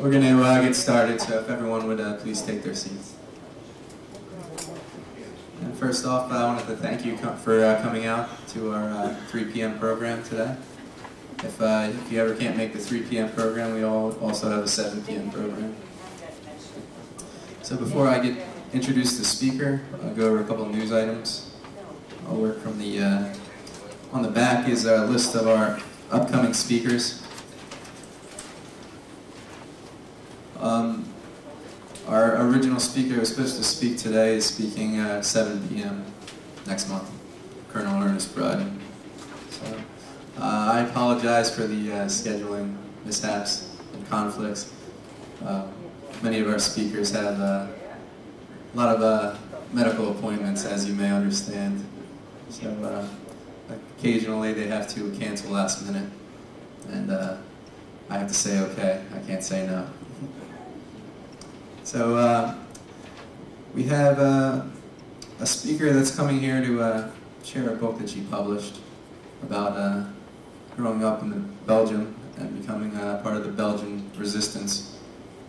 We're going to uh, get started, so if everyone would uh, please take their seats. And first off, I wanted to thank you for uh, coming out to our uh, 3 p.m. program today. If, uh, if you ever can't make the 3 p.m. program, we all also have a 7 p.m. program. So before I get introduced the speaker, I'll go over a couple news items. I'll work from the, uh, on the back is a list of our upcoming speakers. Um, our original speaker who was supposed to speak today is speaking at 7 p.m. next month, Colonel Ernest Brodin. So, uh, I apologize for the uh, scheduling mishaps and conflicts. Uh, many of our speakers have uh, a lot of uh, medical appointments, as you may understand. So uh, occasionally they have to cancel last minute, and I have to say okay. I can't say no. So uh, we have uh, a speaker that's coming here to uh, share a book that she published about uh, growing up in Belgium and becoming part of the Belgian resistance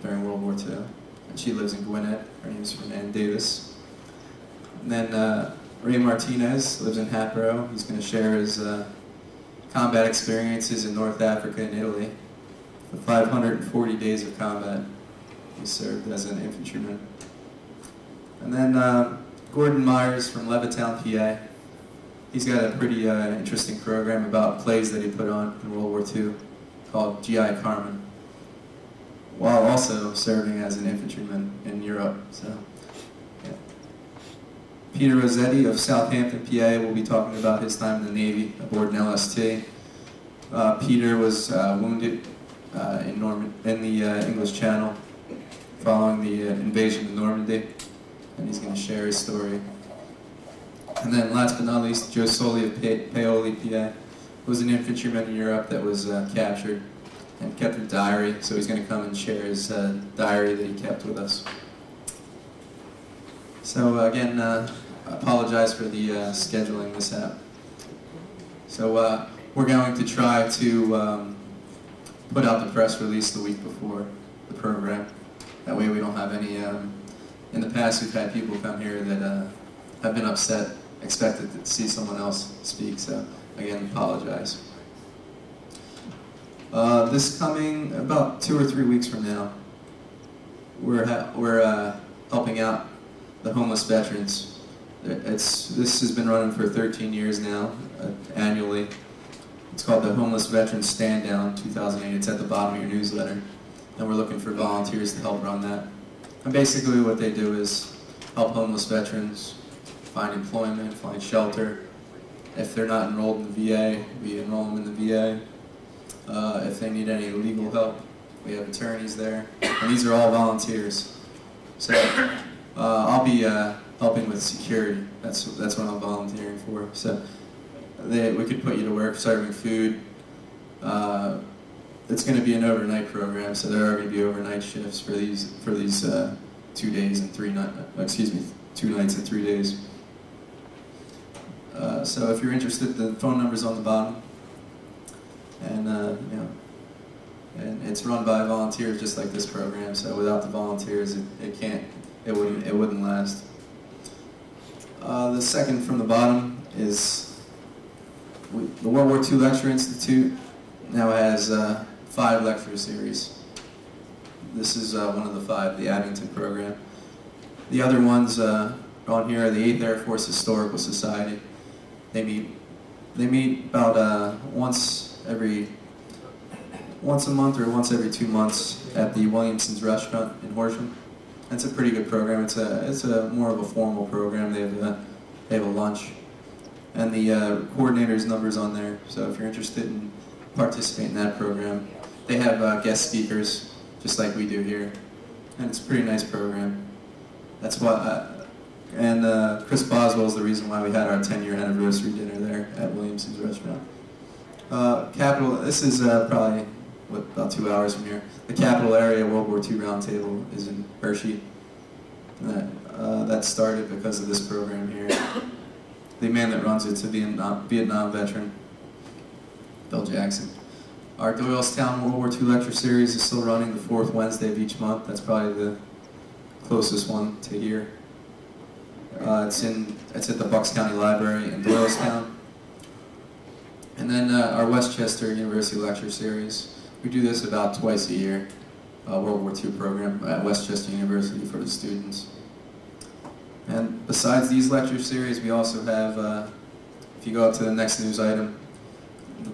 during World War II. And she lives in Gwynedd. Her name is Fernand Davis. And then uh, Ray Martinez lives in Hatboro. He's going to share his uh, combat experiences in North Africa and Italy. The 540 days of combat. He served as an infantryman. And then uh, Gordon Myers from Levittown, PA. He's got a pretty uh, interesting program about plays that he put on in World War II called G.I. Carmen, while also serving as an infantryman in Europe. So. Peter Rossetti of Southampton, PA, will be talking about his time in the Navy aboard an LST. Uh, Peter was uh, wounded uh, in, Norman in the uh, English Channel following the uh, invasion of Normandy, and he's going to share his story. And then last but not least, Joe Soli of Paoli, PA, was an infantryman in Europe that was uh, captured and kept a diary, so he's going to come and share his diary that he kept with us. So again, apologize for the uh, scheduling mishap. So uh, we're going to try to um, put out the press release the week before the program. That way we don't have any, um, in the past we've had people come here that uh, have been upset, expected to see someone else speak, so again, apologize. Uh, this coming about two or three weeks from now, we're, we're uh, helping out the homeless veterans. It's, this has been running for 13 years now, uh, annually. It's called the Homeless Veterans Stand Down 2008. It's at the bottom of your newsletter and we're looking for volunteers to help run that. And basically what they do is help homeless veterans find employment, find shelter. If they're not enrolled in the VA, we enroll them in the VA. Uh, if they need any legal help, we have attorneys there. And these are all volunteers. So uh, I'll be uh, helping with security. That's, that's what I'm volunteering for. So they, we could put you to work serving food, uh, it's going to be an overnight program, so there are going to be overnight shifts for these for these uh, two days and three night. Uh, excuse me, two nights and three days. Uh, so if you're interested, the phone number's on the bottom, and uh, you know, and it's run by volunteers just like this program. So without the volunteers, it, it can't, it wouldn't, it wouldn't last. Uh, the second from the bottom is we, the World War II Lecture Institute now has uh, five lecture series. This is uh, one of the five, the Abington program. The other ones uh, on here are the 8th Air Force Historical Society. They meet, they meet about uh, once every, once a month or once every two months at the Williamson's Restaurant in Horsham. It's a pretty good program. It's a, it's a more of a formal program. They have a, they have a lunch. And the uh, coordinator's number's on there, so if you're interested in participating in that program, they have uh, guest speakers, just like we do here. And it's a pretty nice program. That's why, uh, and uh, Chris Boswell is the reason why we had our 10 year anniversary dinner there at Williamson's restaurant. Uh, Capital, this is uh, probably what, about two hours from here. The Capital Area World War II Roundtable is in Hershey. That, uh, that started because of this program here. the man that runs it's a Vietnam, Vietnam veteran, Bill Jackson. Our Doylestown World War II lecture series is still running the fourth Wednesday of each month. That's probably the closest one to here. Uh, it's in it's at the Bucks County Library in Doylestown. And then uh, our West Chester University lecture series. We do this about twice a year. Uh, World War II program at West Chester University for the students. And besides these lecture series, we also have, uh, if you go up to the next news item,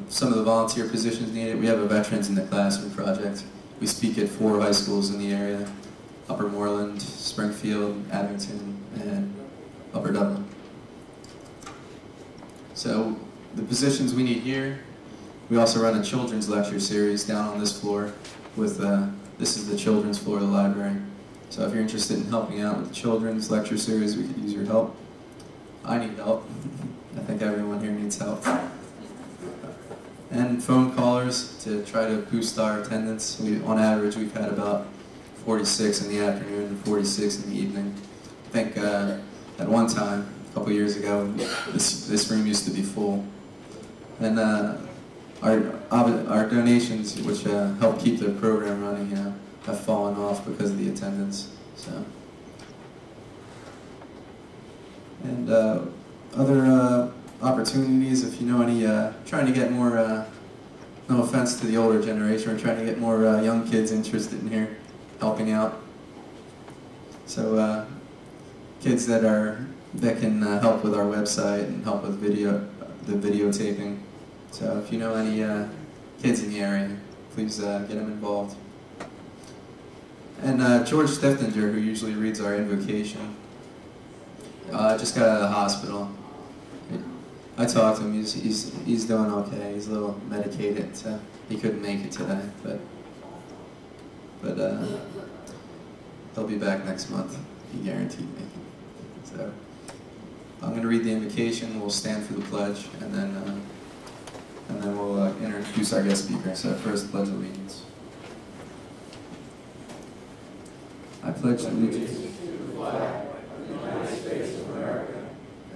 some of the volunteer positions needed. We have a Veterans in the Classroom project. We speak at four high schools in the area, Upper Moreland, Springfield, Abington, and Upper Dublin. So the positions we need here, we also run a children's lecture series down on this floor with, uh, this is the children's floor of the library. So if you're interested in helping out with the children's lecture series, we could use your help. I need help. I think everyone here needs help and phone callers to try to boost our attendance. We, on average, we've had about 46 in the afternoon and 46 in the evening. I think uh, at one time, a couple years ago, this, this room used to be full. And uh, our, our donations, which uh, help keep the program running, uh, have fallen off because of the attendance. So, And uh, other uh, opportunities if you know any, uh, trying to get more, uh, no offense to the older generation, we're trying to get more young kids interested in here, helping out. So kids that are, that can help with our website and help with video, the videotaping. So if you know any uh, kids in the area, please get them involved. And George Stiftinger, who usually reads our invocation, just got out of the hospital. I talked to him. He's he's he's doing okay. He's a little medicated, so he couldn't make it today. But but uh, he'll be back next month. He guaranteed me. So I'm going to read the invocation. We'll stand for the pledge, and then uh, and then we'll uh, introduce our guest speaker. So first, pledge allegiance. I pledge allegiance to the flag of the United States of America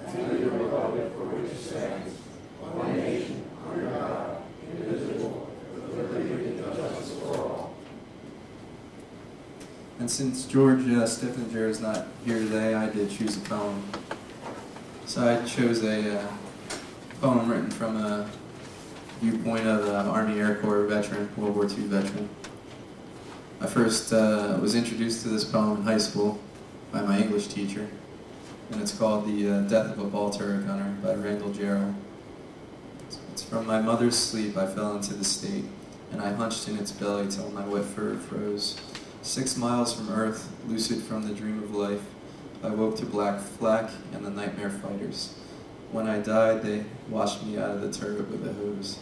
and to the republic for which it stands, one nation, under God, indivisible, with liberty and justice for all. And since George uh, is not here today, I did choose a poem. So I chose a uh, poem written from a viewpoint of an Army Air Corps veteran, World War II veteran. I first uh, was introduced to this poem in high school by my English teacher and it's called The uh, Death of a Ball Turret Gunner by Randall Jarrell. It's from my mother's sleep I fell into the state, and I hunched in its belly till my wet fur froze. Six miles from earth, lucid from the dream of life, I woke to black flak and the nightmare fighters. When I died, they washed me out of the turret with a hose.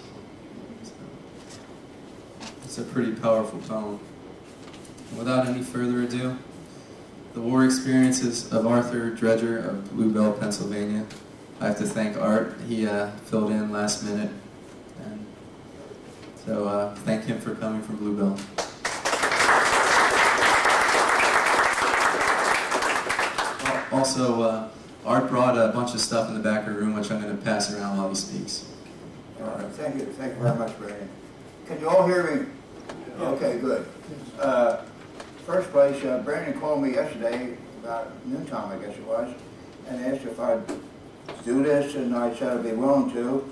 It's a pretty powerful poem. Without any further ado, the war experiences of Arthur Driedger of Blue Bell, Pennsylvania. I have to thank Art. He uh, filled in last minute. And so uh, thank him for coming from Blue Bell. Also, uh, Art brought a bunch of stuff in the back of the room, which I'm going to pass around while he speaks. All right, thank you. Thank you very much, Brandon. Can you all hear me? Okay, good. Uh, first place, uh, Brandon called me yesterday about noontime, I guess it was, and asked if I'd do this, and I said I'd be willing to.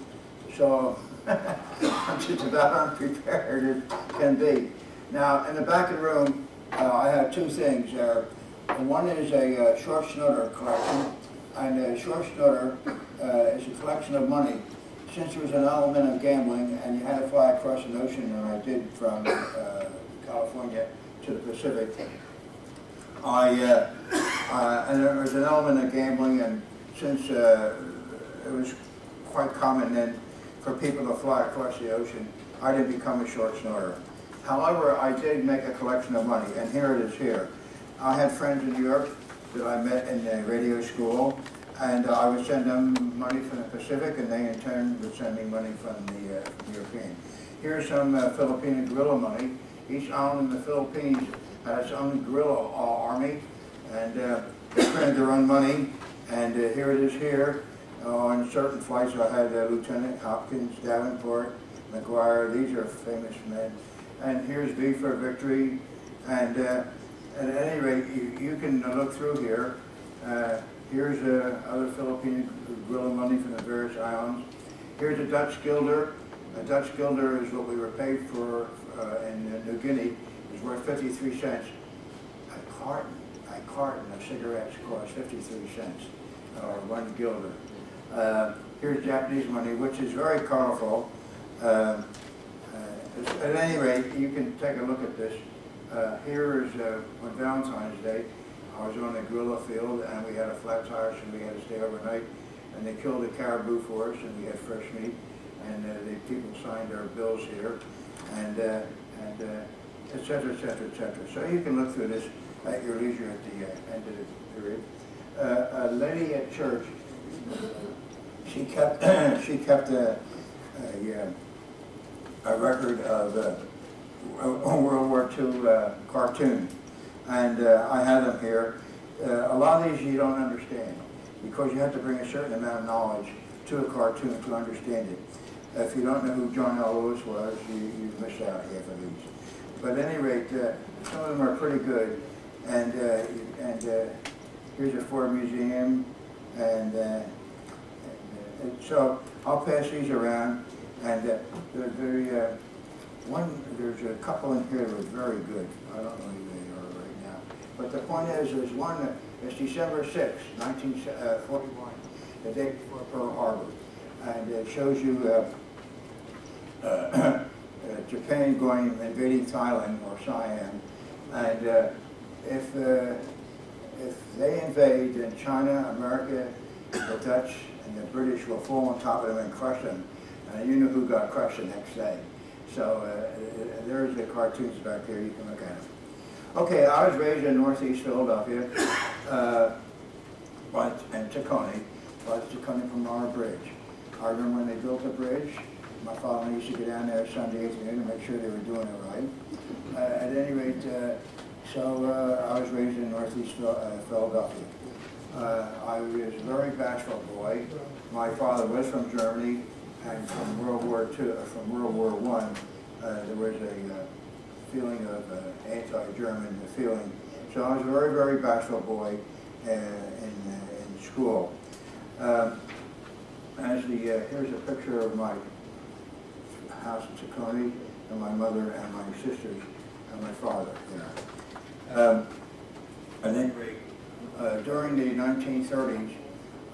So I'm just about unprepared as can be. Now, in the back of the room, uh, I have two things there. One is a uh, short snorter collection, and a short snorter uh, is a collection of money. Since there was an element of gambling, and you had to fly across the ocean, and I did from uh, California, to the Pacific. I, uh, uh, and there was an element of gambling, and since uh, it was quite common then for people to fly across the ocean, I didn't become a short snorter. However, I did make a collection of money, and here it is here. I had friends in New York that I met in the radio school, and uh, I would send them money from the Pacific, and they in turn would send me money from the, uh, European. Here's some uh, Filipino guerrilla money each island in the Philippines had its own guerrilla army, and uh, they printed their own money. And uh, here it is here. On certain flights, I had uh, Lieutenant Hopkins, Davenport, McGuire, these are famous men. And here's V for Victory, and uh, at any rate, you, you can look through here. Uh, here's uh, other Philippine guerrilla money from the various islands. Here's a Dutch guilder. A Dutch guilder is what we were paid for uh, in New Guinea. It's worth 53 cents. A carton, a carton of cigarettes cost 53 cents, or one guilder. Uh, here's Japanese money, which is very colorful. Uh, uh, at any rate, you can take a look at this. Uh, here is uh, on Valentine's Day. I was on the guerrilla field and we had a flat tire, so we had to stay overnight. And they killed a caribou for us and we had fresh meat. And uh, the people signed our bills here, and uh, and uh, et cetera, et cetera, et cetera. So you can look through this at your leisure at the uh, end of the period. Uh, a lady at church, she kept she kept a, a, uh, a record of uh, World War II uh, cartoon, and uh, I have them here. Uh, a lot of these you don't understand because you have to bring a certain amount of knowledge to a cartoon to understand it. If you don't know who John L. Lewis was, you, you missed out half of these. But at any rate, uh, some of them are pretty good. And, uh, and uh, here's a Ford Museum. And, uh, and, uh, so I'll pass these around. And uh, the, the, uh, one, there's a couple in here that are very good. I don't know who they are right now. But the point is, there's one, that- it's December 6, 1941, the day before Pearl Harbor. And it shows you uh, uh, uh, Japan going invading Thailand or Siam, and uh, if uh, if they invade, then China, America, the Dutch, and the British will fall on top of them and crush them. And you know who got crushed the next day. So uh, there's the cartoons back there. You can look at them. Okay, I was raised in Northeast Philadelphia, uh, but in Tacony, but Tacony-Palmyra bridge. I remember when they built the bridge, my father used to go down there Sunday afternoon to make sure they were doing it right. Uh, at any rate, uh, so uh, I was raised in Northeast uh, Philadelphia. Uh, I was a very bashful boy. My father was from Germany, and from World War II, uh, from World War One, uh, there was a uh, feeling of anti-German feeling. So I was a very, very bashful boy in, in school. Um, as the, here's a picture of my house in Tacony, and my mother and my sisters and my father there. Um, at any rate, uh, during the 1930s,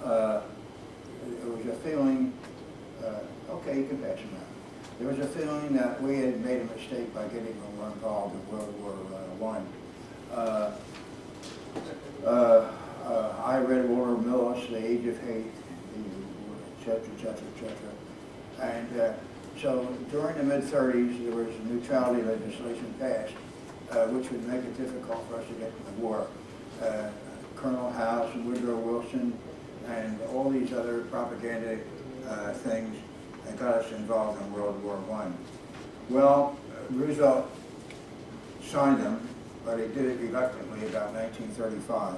uh, there was a feeling, uh, okay, you can pass them out. There was a feeling that we had made a mistake by getting involved in World War uh, One. Uh, uh, I read Walter Millis, The Age of Hate, et cetera, et cetera, et cetera. And so during the mid-30s, there was neutrality legislation passed, uh, which would make it difficult for us to get to the war. Uh, Colonel House and Woodrow Wilson and all these other propaganda uh, things that got us involved in World War One. Well, Roosevelt signed them, but he did it reluctantly about 1935.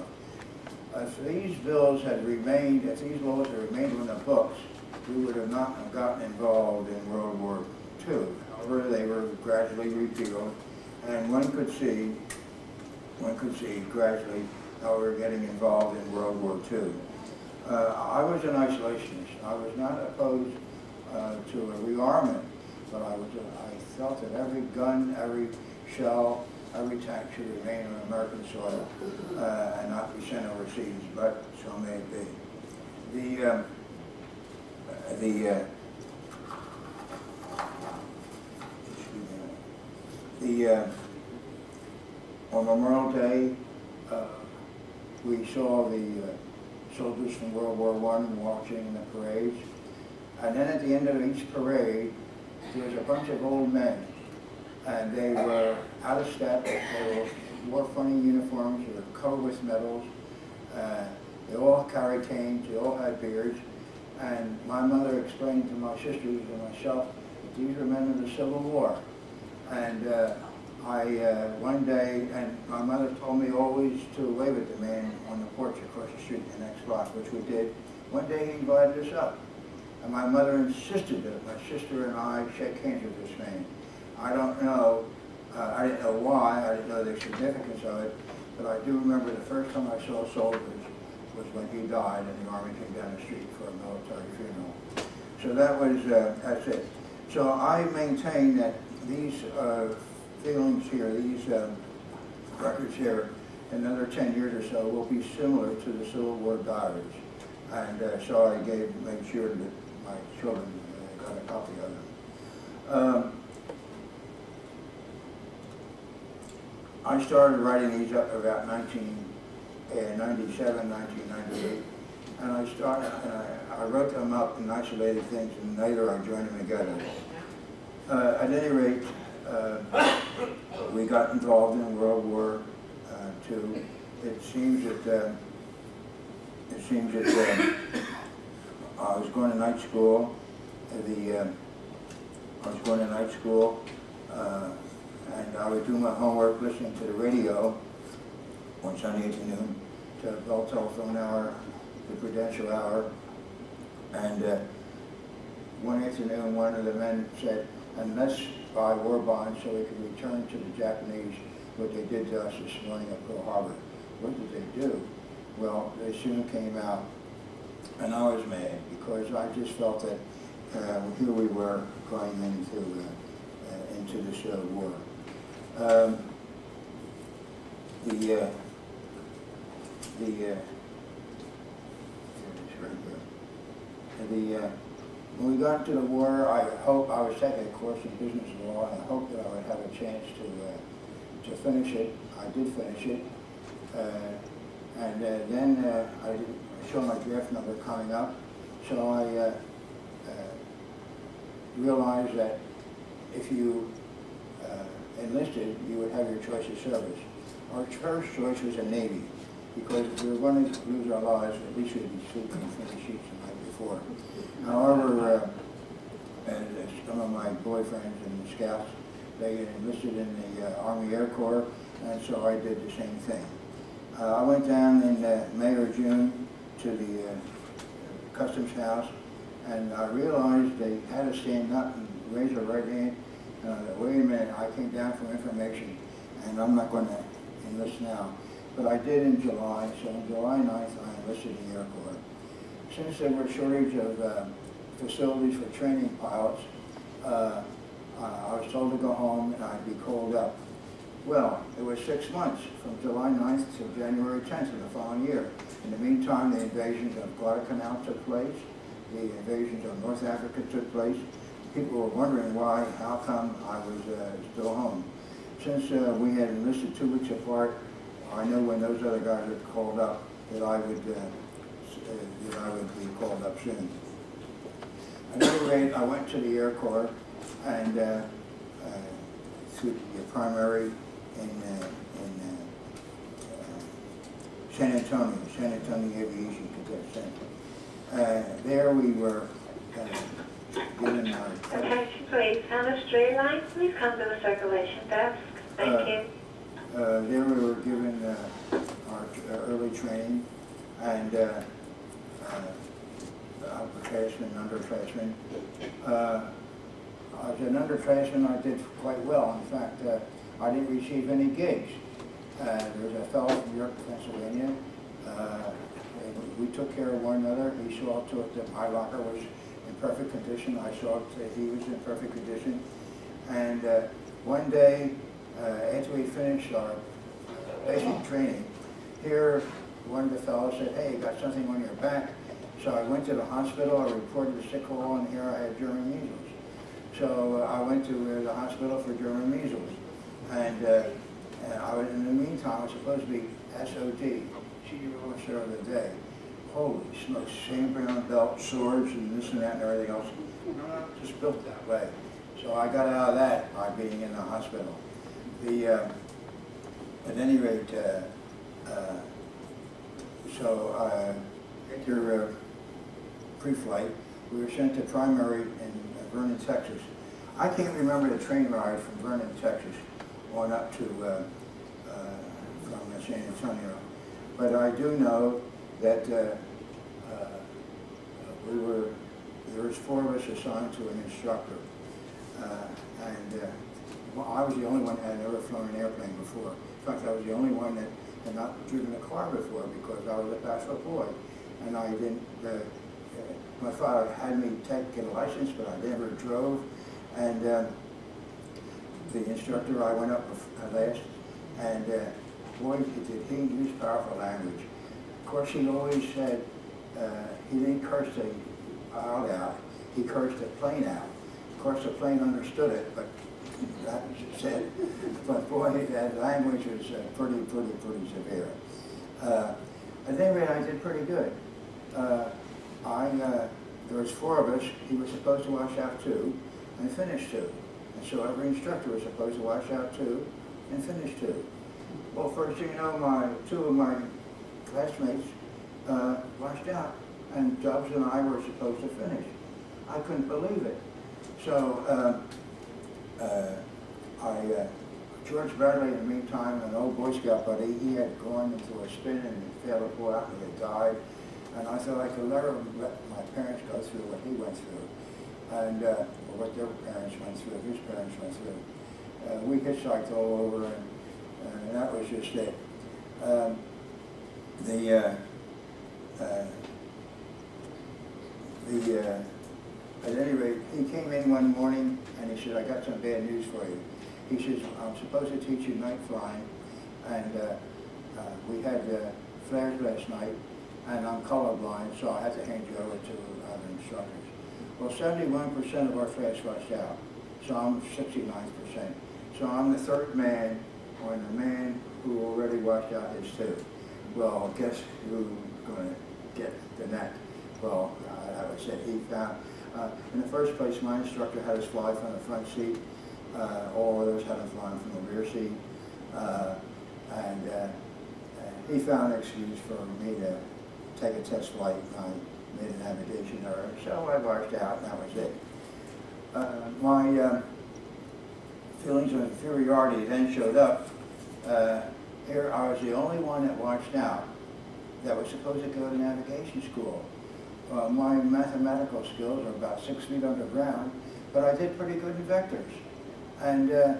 If these bills had remained, if these laws had remained on the books, we would have not have gotten involved in World War II. However, they were gradually repealed, and one could see, one could see gradually how we were getting involved in World War II. Uh, I was an isolationist. I was not opposed uh, to a rearmament, but I was. I felt that every gun, every shell, every tank should remain on American soil uh, and not be sent overseas. But so may it be. The um, the uh, the uh, on Memorial Day, uh, we saw the uh, soldiers from World War One marching in the parades, and then at the end of each parade, there was a bunch of old men, and they were out of step. They wore funny uniforms. They were covered with medals. Uh, they all carried canes. They all had beards. And my mother explained to my sisters and myself that these were men of the Civil War. And uh, I, uh, one day, and my mother told me always to wave at the man on the porch across the street the next block, which we did. One day he invited us up, and my mother insisted that my sister and I shake hands with this man. I don't know, uh, I didn't know why, I didn't know the significance of it, but I do remember the first time I saw soldiers was when he died and the army came down the street for a military funeral. So that was, uh, that's it. So I maintain that these uh, feelings here, these um, records here, another 10 years or so will be similar to the Civil War diaries. And uh, so I gave, made sure that my children uh, got a copy of them. Um, I started writing these up about 1997, 1998. And I started, uh, I wrote them up in isolated things and later I joined them together. Uh, at any rate, uh, we got involved in World War uh, II. It seems that, uh, it seems that uh, I was going to night school. The, uh, I was going to night school uh, and I would do my homework listening to the radio one Sunday afternoon to Bell Telephone Hour, the Prudential Hour. And uh, one afternoon, one of the men said, unless buy war bonds so we could return to the Japanese what they did to us this morning at Pearl Harbor. What did they do? Well, they soon came out, and I was mad because I just felt that uh, here we were going into uh, uh, into uh, war. Um, the uh, the uh. The when we got into the war, I hope, I was taking a course in business law, and I hoped that I would have a chance to, uh, to finish it. I did finish it. Uh, and uh, then uh, I saw my draft number coming up, so I uh, uh, realized that if you enlisted, you would have your choice of service. Our first choice was the Navy, because if we were going to lose our lives, at least we'd be sleeping in the sheets the night before. However, uh, and some of my boyfriends and scouts, they enlisted in the uh, Army Air Corps, and so I did the same thing. Uh, I went down in uh, May or June to the uh, Customs House, and I realized they had to stand up and raise their right hand. Uh, wait a minute, I came down for information, and I'm not going to enlist now. But I did in July, so on July 9th, I enlisted in the Air Corps since there were a shortage of uh, facilities for training pilots, uh, I was told to go home and I'd be called up. Well, it was six months, from July 9th to January 10th of the following year. In the meantime, the invasions of Guadalcanal took place, the invasions of North Africa took place. People were wondering why, how come I was uh, still home. Since uh, we had enlisted two weeks apart, I knew when those other guys were called up that I would uh, that I would be called up soon. At any rate, I went to the Air Corps and uh, uh, to the primary in, uh, in uh, uh, San Antonio, San Antonio Aviation Cadet Center. Uh, there we were given our... Attention please, on the straight line, please come to the circulation desk. Thank you. there we were given our early training and uh, upperclassmen and underclassmen. Uh, as an underclassman, I did quite well. In fact, uh, I didn't receive any gigs. Uh, there was a fellow from York, Pennsylvania. Uh, we took care of one another. He saw to it that my locker was in perfect condition. I saw that he was in perfect condition. And uh, one day, uh, after we finished our basic training, here one of the fellows said, hey, you got something on your back. So I went to the hospital, I reported the sick call, and here I had German measles. So uh, I went to uh, the hospital for German measles. And, uh, and I was, in the meantime, I was supposed to be SOD, Senior Officer of the Day. Holy smokes, same brown belt, swords, and this and that and everything else. Just built that way. So I got out of that by being in the hospital. The, uh, at any rate, uh, uh, so uh, after uh, pre-flight, we were sent to primary in Vernon, Texas. I can't remember the train ride from Vernon, Texas, on up to uh, from San Antonio, but I do know that uh, uh, was four of us assigned to an instructor. Uh, and uh, well, I was the only one that had ever flown an airplane before. In fact, I was the only one that had not driven a car before because I was a bachelor boy. And I didn't, uh, uh, my father had me take, a license, but I never drove. And uh, the instructor, I went up bef- last, and uh, boy, did he use powerful language. Of course, he always said, uh, he didn't curse the pilot out, he cursed the plane out. Of course, the plane understood it, but that said. But boy, that language was uh, pretty, pretty, pretty severe. Uh, at any rate, I did pretty good. Uh, I, uh, there was four of us, he was supposed to wash out two, and finish two. And so every instructor was supposed to wash out two, and finish two. Well, first thing you know, my, two of my classmates uh, washed out, and Dubs and I were supposed to finish. I couldn't believe it. So uh, I, uh, George Bradley, in the meantime, an old Boy Scout buddy, he had gone into a spin and he failed to pull out and he died. And I thought I could never let my parents go through what he went through, and uh, what their parents went through, his parents went through. Uh, we hitchhiked all over, and, and that was just it. Um, the uh, uh, the uh, at any rate, he came in one morning and he said, "I got some bad news for you." He says, "I'm supposed to teach you night flying, and uh, uh, we had uh, flares last night, and I'm colorblind, so I had to hand you over to other instructors." Well, 71% of our flares washed out, so I'm 69%. So I'm the third man when the man who already washed out his two. Well, guess who's going to get the net? Well, I would say he found, uh, in the first place, my instructor had us fly from the front seat. Uh, all others had us flying from the rear seat. Uh, and uh, he found an excuse for me to take a test flight. I made a navigation error, so I washed out, and that was it. Uh, my uh, feelings of inferiority then showed up. Uh, here I was the only one that watched out that was supposed to go to navigation school. Uh, my mathematical skills are about six feet underground, but I did pretty good in vectors. And, uh,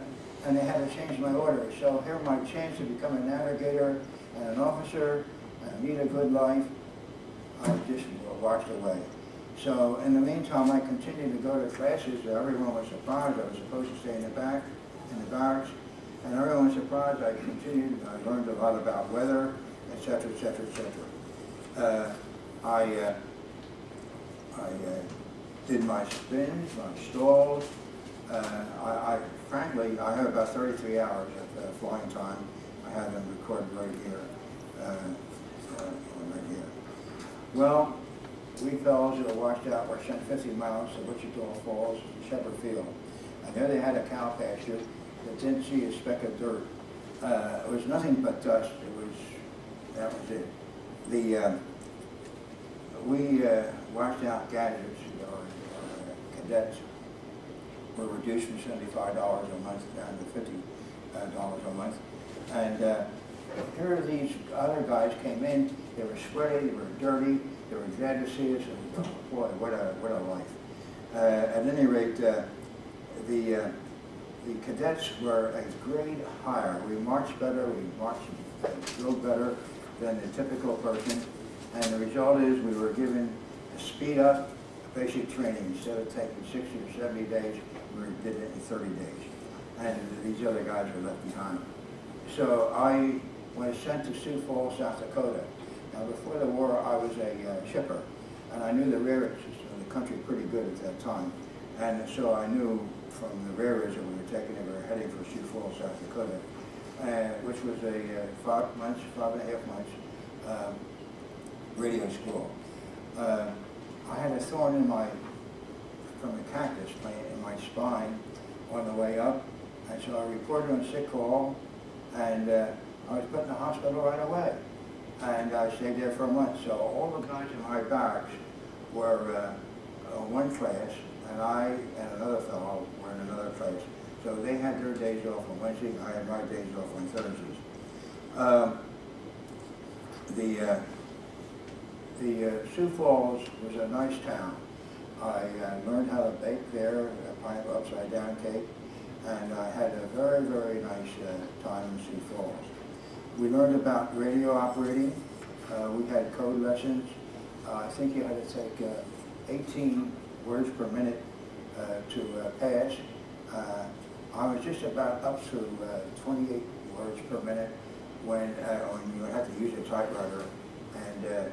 and they had to change my order. So here my chance to become a navigator and an officer and lead a good life, I just washed away. So in the meantime, I continued to go to classes. Everyone was surprised. I was supposed to stay in the back, in the barracks. And everyone was surprised. I continued. I learned a lot about weather, et cetera, et cetera, et cetera. Uh, I, uh, I uh, did my spins, my stalls. Uh, I, I, frankly, I had about 33 hours of uh, flying time. I have them recorded right here, right here. Well, we fellows that were washed out were sent 50 miles to Wichita Falls, Sheppard Field. And there they had a cow pasture that didn't see a speck of dirt. Uh, it was nothing but dust. It was, that was it. The, uh, we uh, washed out gadgets, or uh, cadets were reduced from $75 a month down to $50 uh, a month. And uh, here these other guys came in, they were sweaty, they were dirty, they were glad to see us, and oh, boy, what a, what a life. Uh, at any rate, uh, the, uh, the cadets were a grade higher. We marched better, we marched, drilled better than the typical person, and the result is we were given speed up basic training. Instead of taking 60 or 70 days, we did it in 30 days. And these other guys were left behind. So I was sent to Sioux Falls, South Dakota. Now before the war, I was a uh, shipper, and I knew the railroad system of the country pretty good at that time. And so I knew from the railroads that we were taking, they were heading for Sioux Falls, South Dakota, uh, which was a uh, five months, five and a half months um, radio school. Uh, I had a thorn in my, from a cactus plant in my spine on the way up, and so I reported on sick call, and uh, I was put in the hospital right away. And I stayed there for a month. So all the guys in my barracks were uh, uh, one class, and I and another fellow were in another class. So they had their days off on Wednesday, I had my days off on Thursdays. Um, the uh, the uh, Sioux Falls was a nice town. I uh, learned how to bake there, a pineapple upside down cake, and I had a very, very nice uh, time in Sioux Falls. We learned about radio operating. Uh, we had code lessons. Uh, I think you had to take uh, 18 words per minute to pass. I was just about up to uh, 28 words per minute when, uh, when you had to use a typewriter and uh,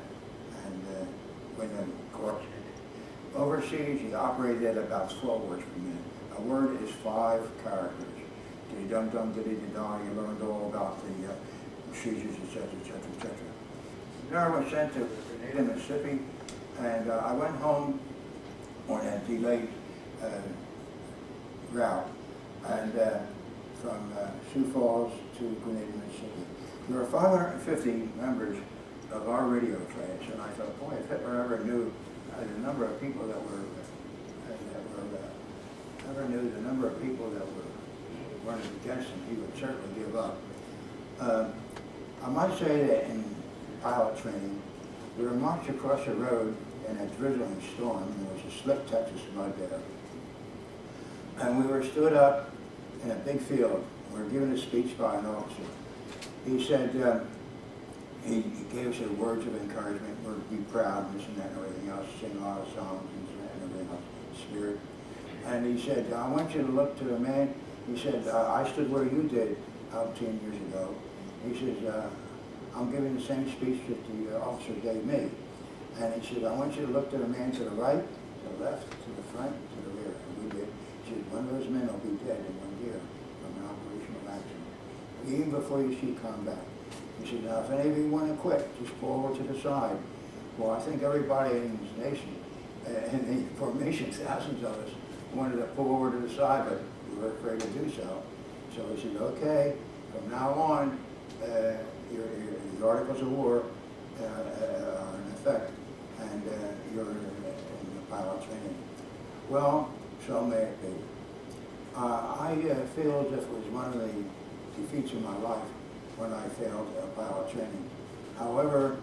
Overseas, he operated at about 12 words per minute. A word is five characters. Diddy dum dum diddy dum dum. You learned all about the uh, procedures, et cetera, et cetera, et cetera. Then I was sent to Grenada, Mississippi, and uh, I went home on a delayed uh, route, and uh, from uh, Sioux Falls to Grenada, Mississippi. There were 550 members of our radio class, and I thought, boy, if Hitler ever knew uh, the number of people that were, uh, that were, uh, ever knew the number of people that were running against him, he would certainly give up. Um, I might say that in pilot training, we were marched across the road in a drizzling storm, and there was a slick Texas mud there. And we were stood up in a big field. We were given a speech by an officer. He said, uh, he, he gave us words of encouragement, we're to be proud, and this and that and everything else, sing a lot of songs and everything else, spirit. And he said, I want you to look to a man, he said, uh, I stood where you did out 10 years ago. He says, uh, I'm giving the same speech that the uh, officer gave me. And he said, I want you to look to the man to the right, to the left, to the front, to the rear. And we did. He said, one of those men will be dead in one year from an operational accident, even before you see combat. He said, now if any of you want to quit, just pull over to the side. Well, I think everybody in this nation, uh, in the formation, thousands of us, wanted to pull over to the side, but we were afraid to do so. So he said, okay, from now on, uh, your, your, the articles of war uh, are in effect, and uh, you're in, in the pilot training. Well, so may it be. Uh, I feel as if it was one of the defeats of my life when I failed uh, pilot training. However,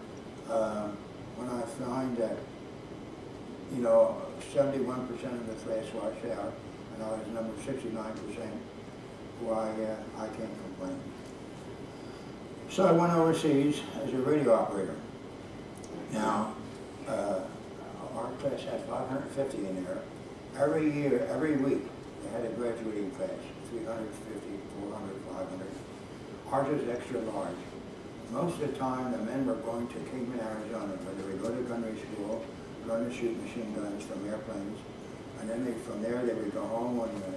uh, when I find that, you know, 71% of the class washed out, and I was number 69%, why, uh, I can't complain. So I went overseas as a radio operator. Now, uh, our class had 550 in there. Every year, every week, they had a graduating class, 350, 400, 500. Was extra large. Most of the time, the men were going to Kingman, Arizona, where they would go to gunnery school, learn to shoot machine guns from airplanes, and then they, from there they would go home on the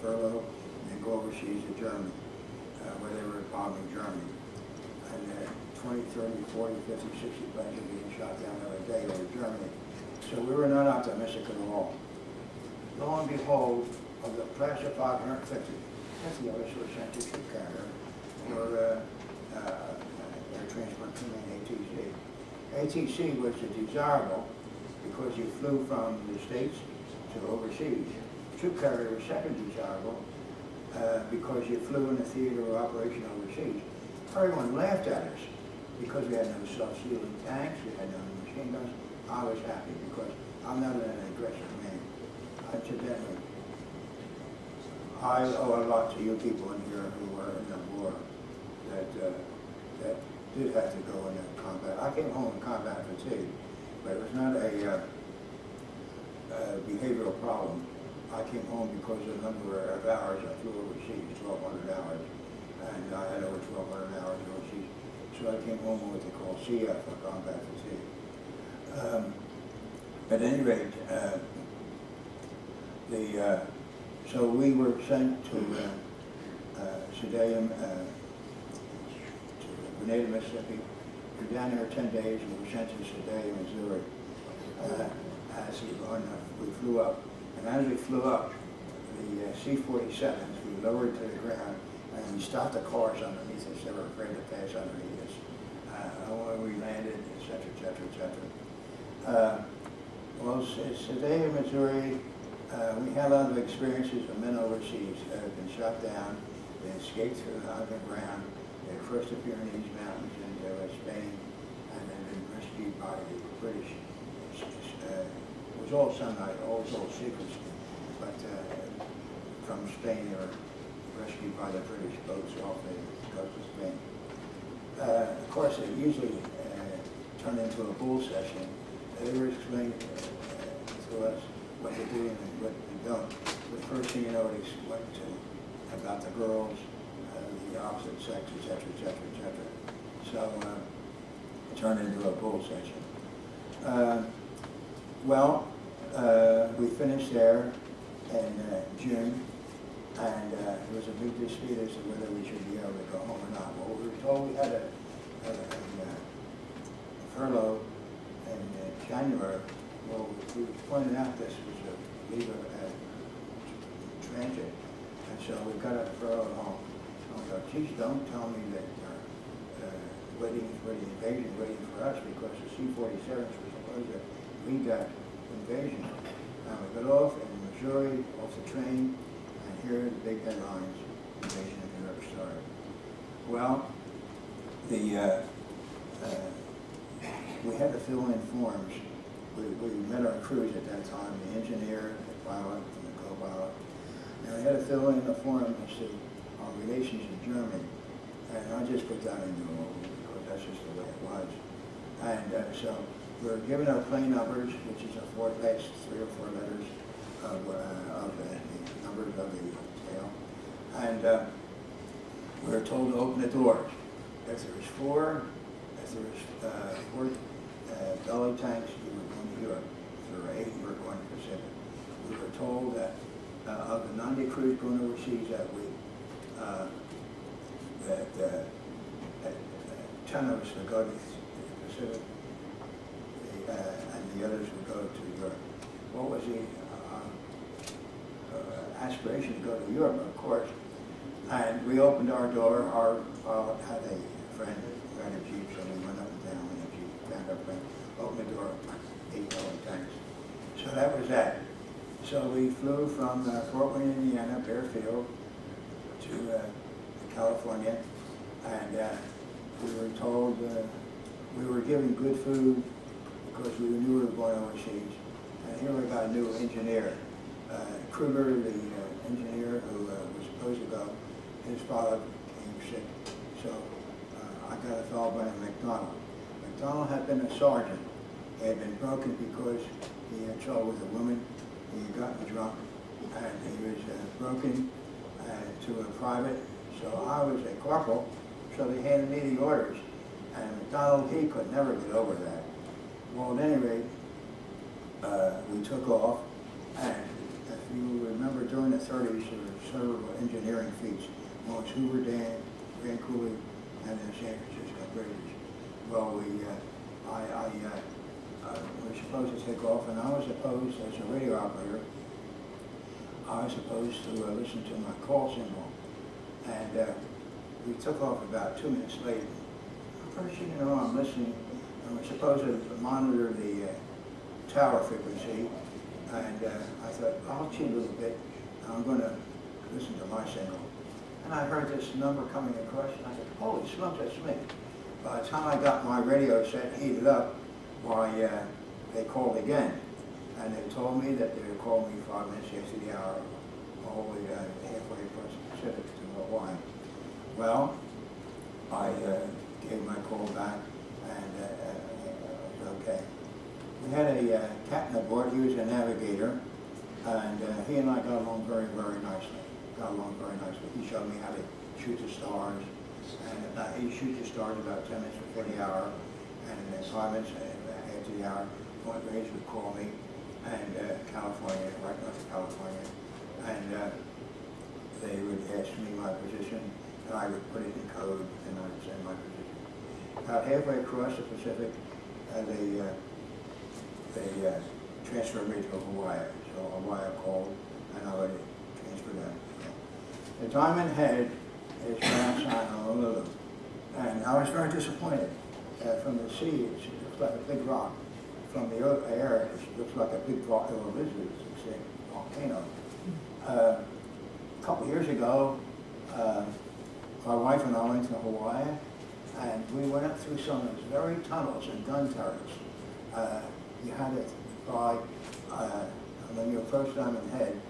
furlough and go overseas to Germany, uh, where they were bombing Germany. And uh, 20, 30, 40, 50, 60 planes were being shot down every day over Germany. So we were not optimistic at all. Lo and behold, of the class of 550, 50 of us were sent to for uh, uh, air transport command ATC. ATC was desirable because you flew from the States to overseas. Troop carrier was second desirable uh, because you flew in the theater of operation overseas. Everyone laughed at us because we had no self-sealing tanks, we had no machine guns. I was happy because I'm not an aggressive man. Incidentally, I owe a lot to you people in here who were in the war that, uh, that did have to go into combat. I came home in combat fatigue, but it was not a, uh, a behavioral problem. I came home because of the number of hours I flew overseas, 1,200 hours, and I had over 1,200 hours overseas. So I came home with what they call CF, or combat fatigue. Um, at any rate, uh, the, uh, so we were sent to uh, uh, uh, Grenada, Mississippi. We were down there 10 days and we were sent to Sedalia, Missouri. As we, on, uh, we flew up. And as we flew up, the uh, C-47s, we lowered to the ground and we stopped the cars underneath us. They were afraid to pass underneath us. Uh, we landed, et cetera, et cetera, et cetera. Uh, well, Sedalia, Missouri, uh, we had a lot of experiences of men overseas that have been shot down, they escaped through the underground, they first appeared in these mountains in uh, Spain, and then been rescued by the British uh, was all some, all all secrets, but uh, from Spain, they were rescued by the British boats off the coast of Spain. Uh, Of course, it usually uh, turned into a bull session. They were explaining uh, to us what they're doing and what they don't. The first thing you know, they went to about the girls, the opposite sex, et cetera, et cetera, et cetera. So uh, it turned into a bull session. Uh, Well, uh, we finished there in uh, June, and uh, there was a big dispute as to whether we should be able to go home or not. Well, we were told we had a, a, a uh, furlough in uh, January. Well, we pointed out this was a uh, transit, and so we got a furlough home. Geez, don't tell me that uh, waiting for the invasion, waiting for us, because the C-47s were supposed to lead that invasion. And we got off in Missouri, off the train, and here the big headlines, invasion of York started. Well, the, uh, uh, we had to fill in forms. We, we met our crews at that time, the engineer, the pilot, and the co-pilot. And we had to fill in a form relations in Germany. And I just put that in the role because that's just the way it was. And uh, so we're given our plane numbers, which is a four, last three or four letters of, uh, of the, the numbers of the tail. And uh, we're told to open the doors. If there was four, if there was uh, four uh, belly tanks, you were going to Europe. If there were eight, we were going to Pacific. We were told that uh, of the 90 crews going overseas that week, uh, that uh, that, 10 of us would go to the Pacific, the, uh, and the others would go to Europe. What was the uh, uh, aspiration to go to Europe, of course? And we opened our door, our had a friend had a Jeep, so we went up and down in a Jeep, found our friend, opened the door, eight rolling tanks. So that was that. So we flew from uh, Fort Wayne, Indiana, Baer Field, to uh, California, and uh, we were told, uh, we were given good food because we knew we were going overseas. And here we got a new engineer, Kruger, the engineer who was supposed to go, his father came sick. So I got a fellow by McDonald. McDonald had been a sergeant. He had been broken because he had trouble with a woman. He had gotten drunk and he was uh, broken uh, to a private. So I was a corporal, so they handed me the orders. And McDonald, he could never get over that. Well, at any rate, uh, we took off, and if you remember during the 30s, there were several engineering feats. One was Hoover Dam, Grand Coulee, and then San Francisco Bridge. Well, we, uh, I, I, uh, uh, we supposed to take off, and I was supposed, as a radio operator, I was supposed to uh, listen to my call symbol. And uh, we took off about two minutes late. First thing you know, I'm listening, and we're supposed to monitor the uh, tower frequency. And uh, I thought, I'll tune a little bit, I'm going to listen to my signal. And I heard this number coming across, and I said, holy smokes, that's me. By the time I got my radio set heated up, why, uh, they called again. And they told me that they would call me five minutes after the hour, all the way uh, halfway across the Pacific to Hawaii. Well, I uh, gave my call back, and uh, uh, it was okay. We had a uh, captain aboard, he was a navigator, and uh, he and I got along very, very nicely. Got along very nicely. He showed me how to shoot the stars, and about, he shoots the stars about 10 minutes before the hour, and then five minutes uh, after the hour, Point Reyes would call me, and uh, California, right north of California, and uh, they would ask me my position, and I would put it in code, and I would send my position. About halfway across the Pacific, uh, they, they transferred me to Hawaii. So Hawaii called, and I would transfer them. The Diamond Head is on Honolulu, and I was very disappointed. Uh, from the sea, it looks like a big rock. From the air, it looks like a big or a it's a volcano. Uh, a couple years ago, uh, my wife and I went to Hawaii, and we went up through some of those very tunnels and gun turrets. Uh, you had to buy uh, uh, when you're first Diamond Head,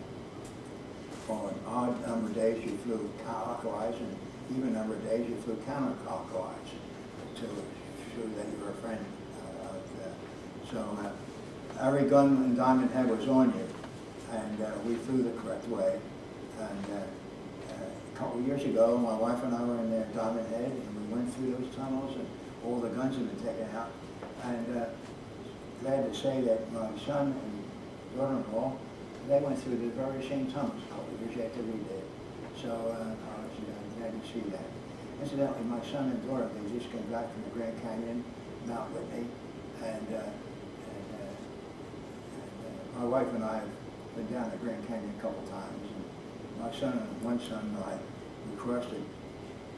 on odd number of days you flew clockwise and even number of days you flew counterclockwise to show that you were a friend uh, of the, so uh, every gun in Diamond Head was on you and uh, we flew the correct way. And uh, uh, a couple years ago, my wife and I were in there Diamond Head and we went through those tunnels and all the guns had been taken out. And uh, glad to say that my son and daughter-in-law, they went through the very same tunnels a couple years after we did. So uh, I was uh, glad to see that. Incidentally, my son and daughter, they just came back from the Grand Canyon, Mount Whitney, and, uh, my wife and I have been down the Grand Canyon a couple times. And my son and one son and I, we crossed it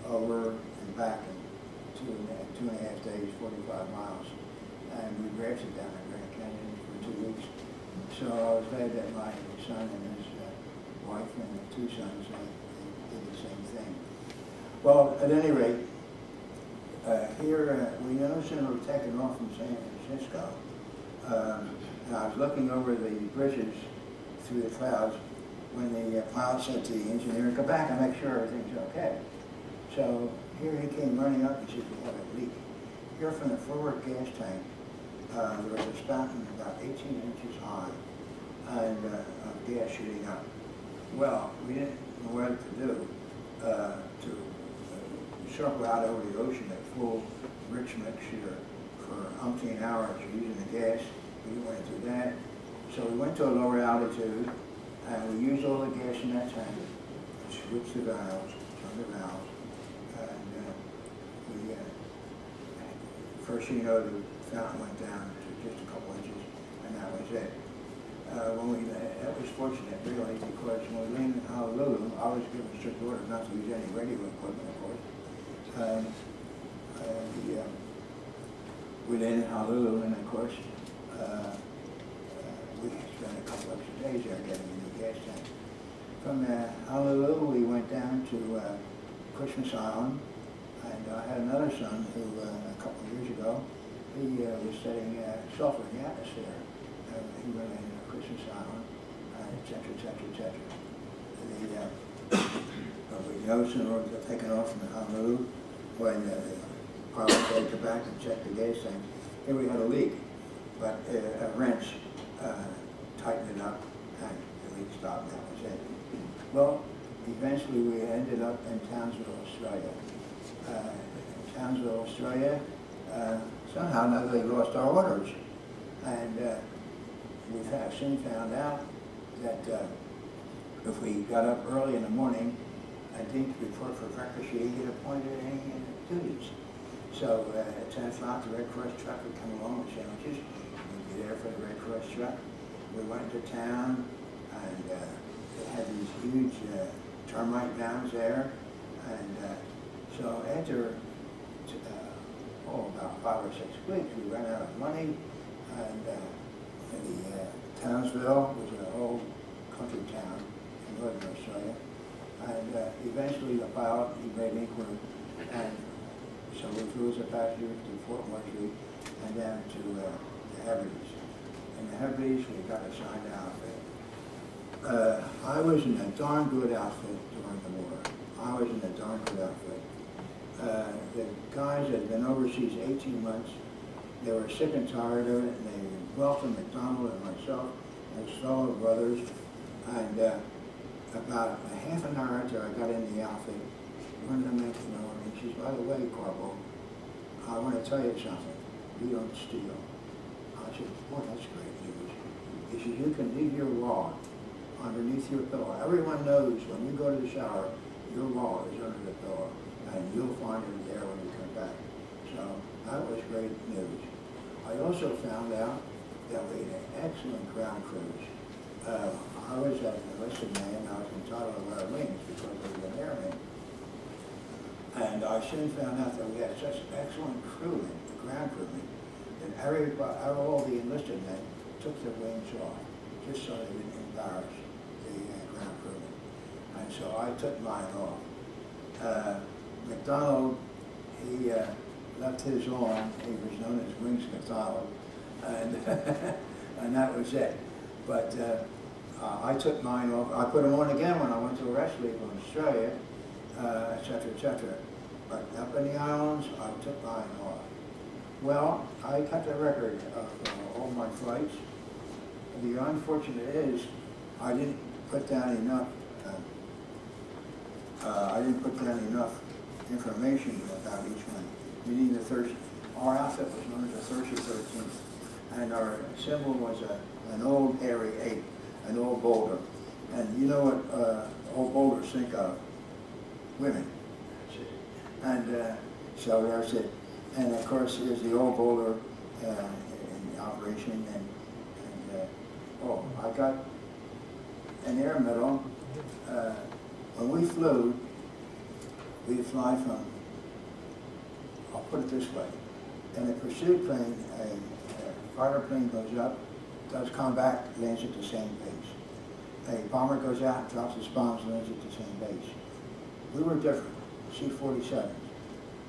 over and back in two and a, two and a half days, 45 miles. And we rafted down the Grand Canyon for two weeks. So I was glad that my son and his uh, wife and two sons uh, did the same thing. Well, at any rate, uh, here uh, we no sooner were taking off from San Francisco, um, and I was looking over the bridges through the clouds when the uh, pilot said to the engineer, "Go back and make sure everything's okay." So here he came running up and said, "We have a leak." Here from the forward gas tank, uh, there was a spouting about 18 inches high and uh, gas shooting up. Well, we didn't know what to do uh, to uh, circle out over the ocean at full rich mixture for umpteen hours using the gas. We to do that. So we went to a lower altitude and we used all the gas in that tank, switched the valves, turned the valves, and uh, we, uh, first thing you know, the fountain went down to just a couple inches, and that was it. Uh, when we, that was fortunate really, because when we landed in Honolulu, I was given strict orders not to use any radio equipment, of course. Um, the, uh, we landed in Honolulu, and of course, uh, we spent a couple extra days there getting a new gas tank. From Honolulu, we went down to uh, Christmas Island, and I had another son who, uh, a couple of years ago, he uh, was studying sulfur in the atmosphere. He went in Christmas Island, et cetera, et cetera, et cetera. The, we no sooner got taken off from Honolulu when uh, the pilot go back and check the gas tank. Here we had a leak, but uh, a wrench uh, tightened it up and the leak stopped. That was it. Well, eventually we ended up in Townsville, Australia. Uh, Townsville, Australia, uh, somehow or another they lost our orders. And uh, have soon found out that uh, if we got up early in the morning and didn't report for breakfast, you didn't get appointed any duties. So uh, at 10 o'clock, the Red Cross truck would come along with sandwiches. There for the Red Cross truck. We went to town, and uh, they had these huge uh, termite mounds there. And uh, so after uh, oh, about five or six weeks, we ran out of money, and uh, the uh, Townsville was an old country town in northern Australia, and eventually the pilot, he made inquiry, and so we flew as a passenger to Port Moresby and then to uh, the Hebrides. In the Hebrides, we got assigned outfit. Uh, I was in a darn good outfit during the war. I was in a darn good outfit. Uh, the guys had been overseas 18 months, they were sick and tired of it, and they welcomed McDonald and myself as fellow brothers. And uh, about a half an hour after I got in the outfit, one of them came over and he says, by the way, Corporal, I want to tell you something. You don't steal. I said, boy, that's great says, you can leave your wallet underneath your pillow. Everyone knows when you go to the shower, your wallet is under the pillow, and you'll find it there when you come back. So that was great news. I also found out that we had an excellent ground crews. Uh, I was an enlisted man, I was entitled to wear wings because I was an airman. And I soon found out that we had such excellent crewmen, ground crewmen, that every, all the enlisted men took their wings off, just so they didn't embarrass the uh, ground crewmen. And so I took mine off. Uh, McDonald, he uh, left his on, he was known as Wings McDonald, and, and that was it. But uh, I took mine off, I put them on again when I went to a rest leave in Australia, uh, et cetera, et cetera. But up in the islands, I took mine off. Well, I kept a record of uh, all my flights. The unfortunate is, I didn't put down enough, uh, uh, I didn't put down enough information about each one. Meaning the Thursday, our outfit was known as the Thursday Thirteenth, and our symbol was a, an old hairy ape, an old boulder. And you know what uh, old boulders think of? Women. And uh, so there's it. And of course, there's the old boulder uh, in operation. And, oh, I got an air medal. Uh, when we flew, we fly from, I'll put it this way, in a pursuit plane, a, a fighter plane goes up, does combat, lands at the same base. A bomber goes out, drops its bombs, lands at the same base. We were different, C-47s,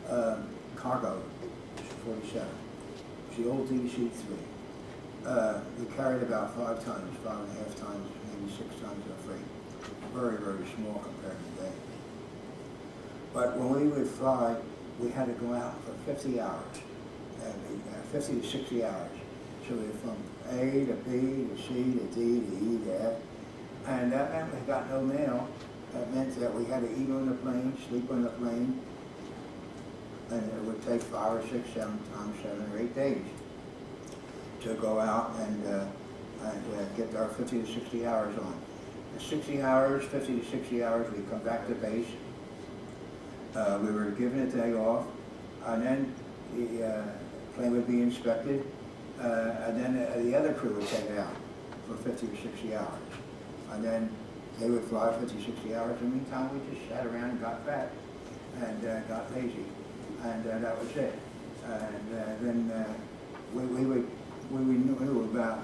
um, cargo, C-47, the old DC-3. Uh, we carried about five tons, five and a half tons, maybe six tons of freight. Very, very small compared to today. But when we would fly, we had to go out for 50 hours, uh, uh, 50 to 60 hours. So we were from A to B to C to D to E to F. And that meant we got no mail. That meant that we had to eat on the plane, sleep on the plane, and it would take five or six, seven times, seven or eight days to go out and, uh, and uh, get our 50 to 60 hours on. The 60 hours, 50 to 60 hours, we come back to base. Uh, we were given a day off, and then the uh, plane would be inspected, and then the other crew would take it out for 50 or 60 hours. And then they would fly 50, 60 hours. In the meantime, we just sat around and got fat and uh, got lazy, and uh, that was it. And uh, then we, we would we, we knew, about